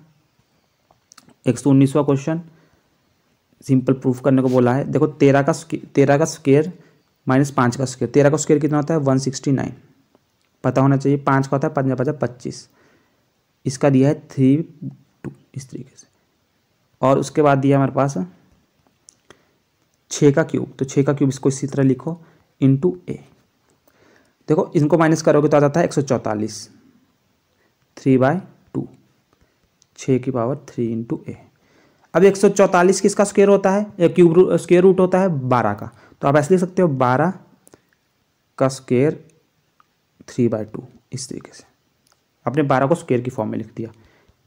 एक सौ उन्नीसवा क्वेश्चन सिंपल प्रूफ करने को बोला है। देखो, तेरह का तेरह का स्केयर माइनस पाँच का स्केयर तेरह का स्केयर कितना होता है? वन सिक्सटी नाइन पता होना चाहिए, पाँच का होता है पंजा पचा पच्चीस। इसका दिया है थ्री टू इस तरीके से। और उसके बाद दिया हमारे पास छः का क्यूब तो छः का क्यूब इसको इसी तरह लिखो इंटू ए देखो, इनको माइनस करोगे तो आ जाता है एक सौ चौतालीस। थ्री बाय टू छः की पावर थ्री इंटू ए अब एक सौ चौतालीस किसका स्क्वेयर होता है? या क्यूब स्क्वेयर रूट होता है बारह का। तो आप ऐसे लिख सकते हो, बारह का स्क्वेयर थ्री बाय टू इस तरीके से। आपने बारह को स्क्वेयर की फॉर्म में लिख दिया।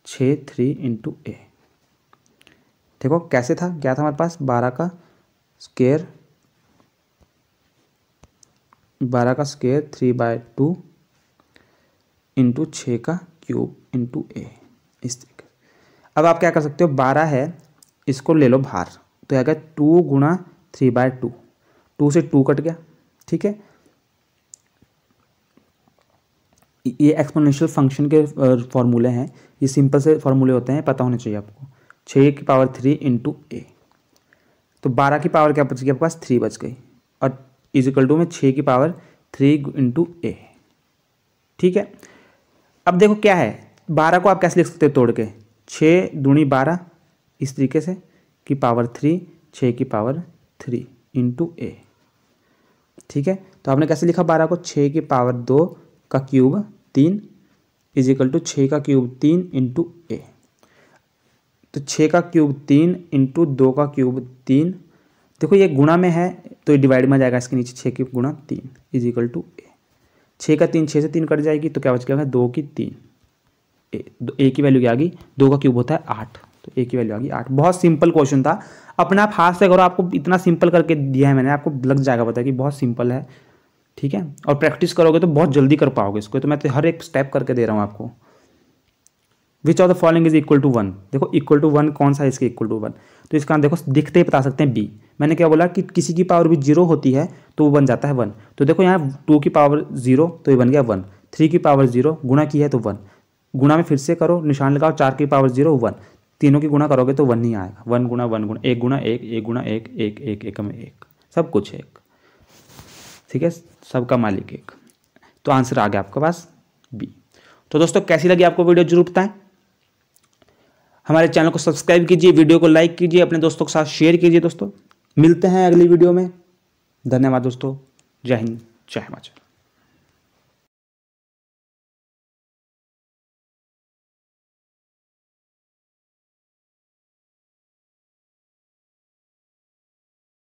छ थ्री इंटू ए देखो कैसे था, क्या था हमारे पास? बारह का स्केयर बारह का square three by two into छः का क्यूब इंटू ए इस तरीके अब आप क्या कर सकते हो? बारह है, इसको ले लो बाहर। तो क्या, टू गुणा थ्री बाय टू। टू से टू कट गया, ठीक है? ये एक्सपोनेंशियल फ़ंक्शन के फॉर्मूले हैं। ये सिंपल से फॉर्मूले होते हैं, पता होने चाहिए आपको। छः की पावर थ्री इंटू ए तो बारह की पावर क्या बच गई? आपके पास थ्री बच गई। और इजिकल टू में छः की पावर थ्री इंटू ए ठीक है? अब देखो क्या है। बारह को आप कैसे लिख सकते हो तोड़ के? छः दूनी बारह इस तरीके से, की पावर थ्री छः की पावर थ्री इंटू ए ठीक है? तो आपने कैसे लिखा बारह को? छः की पावर दो का क्यूब तीन इज़ इक्वल टू छः का क्यूब तीन इंटू ए तो छः का क्यूब तीन इंटू दो का क्यूब तीन। देखो, ये गुणा में है तो ये डिवाइड में जाएगा इसके नीचे, छः की गुणा तीन इज़ इक्वल टू ए छः का तीन, छः से तीन कट जाएगी तो क्या बच गया दो की तीन। ए की वैल्यू क्या आ गई दो का क्यूब होता है आठ तो ए की वैल्यू आ गई आठ। बहुत सिंपल क्वेश्चन था। अपने आप हाथ से करो आपको इतना सिंपल करके दिया है मैंने, आपको लग जाएगा पता कि बहुत सिंपल है, ठीक है? और प्रैक्टिस करोगे तो बहुत जल्दी कर पाओगे इसको। तो मैं तो हर एक स्टेप करके दे रहा हूँ आपको। Which of the following is equal to one देखो इक्वल टू वन कौन सा है इसके इक्वल टू वन तो इसका देखो, दिखते ही बता सकते हैं बी मैंने क्या बोला कि किसी की पावर भी ज़ीरो होती है तो वो बन जाता है वन तो देखो यहाँ टू की पावर ज़ीरो तो ये बन गया वन थ्री की पावर ज़ीरो गुणा की है तो वन गुणा में फिर से करो, निशान लगाओ, चार की पावर ज़ीरो, वन। तीनों की गुणा करोगे तो वन ही आएगा। वन गुणा वन गुणा, एक गुणा एक एक गुणा एक एक एक एक में एक। सब कुछ एक। ठीक है? सबका मालिक एक। तो आंसर आ गया आपके पास बी। तो दोस्तों, कैसी लगी आपको वीडियो? ज़रूर बताएँ। हमारे चैनल को सब्सक्राइब कीजिए, वीडियो को लाइक कीजिए, अपने दोस्तों के साथ शेयर कीजिए दोस्तों। मिलते हैं अगली वीडियो में। धन्यवाद दोस्तों। जय हिंद, जय हिमाचल।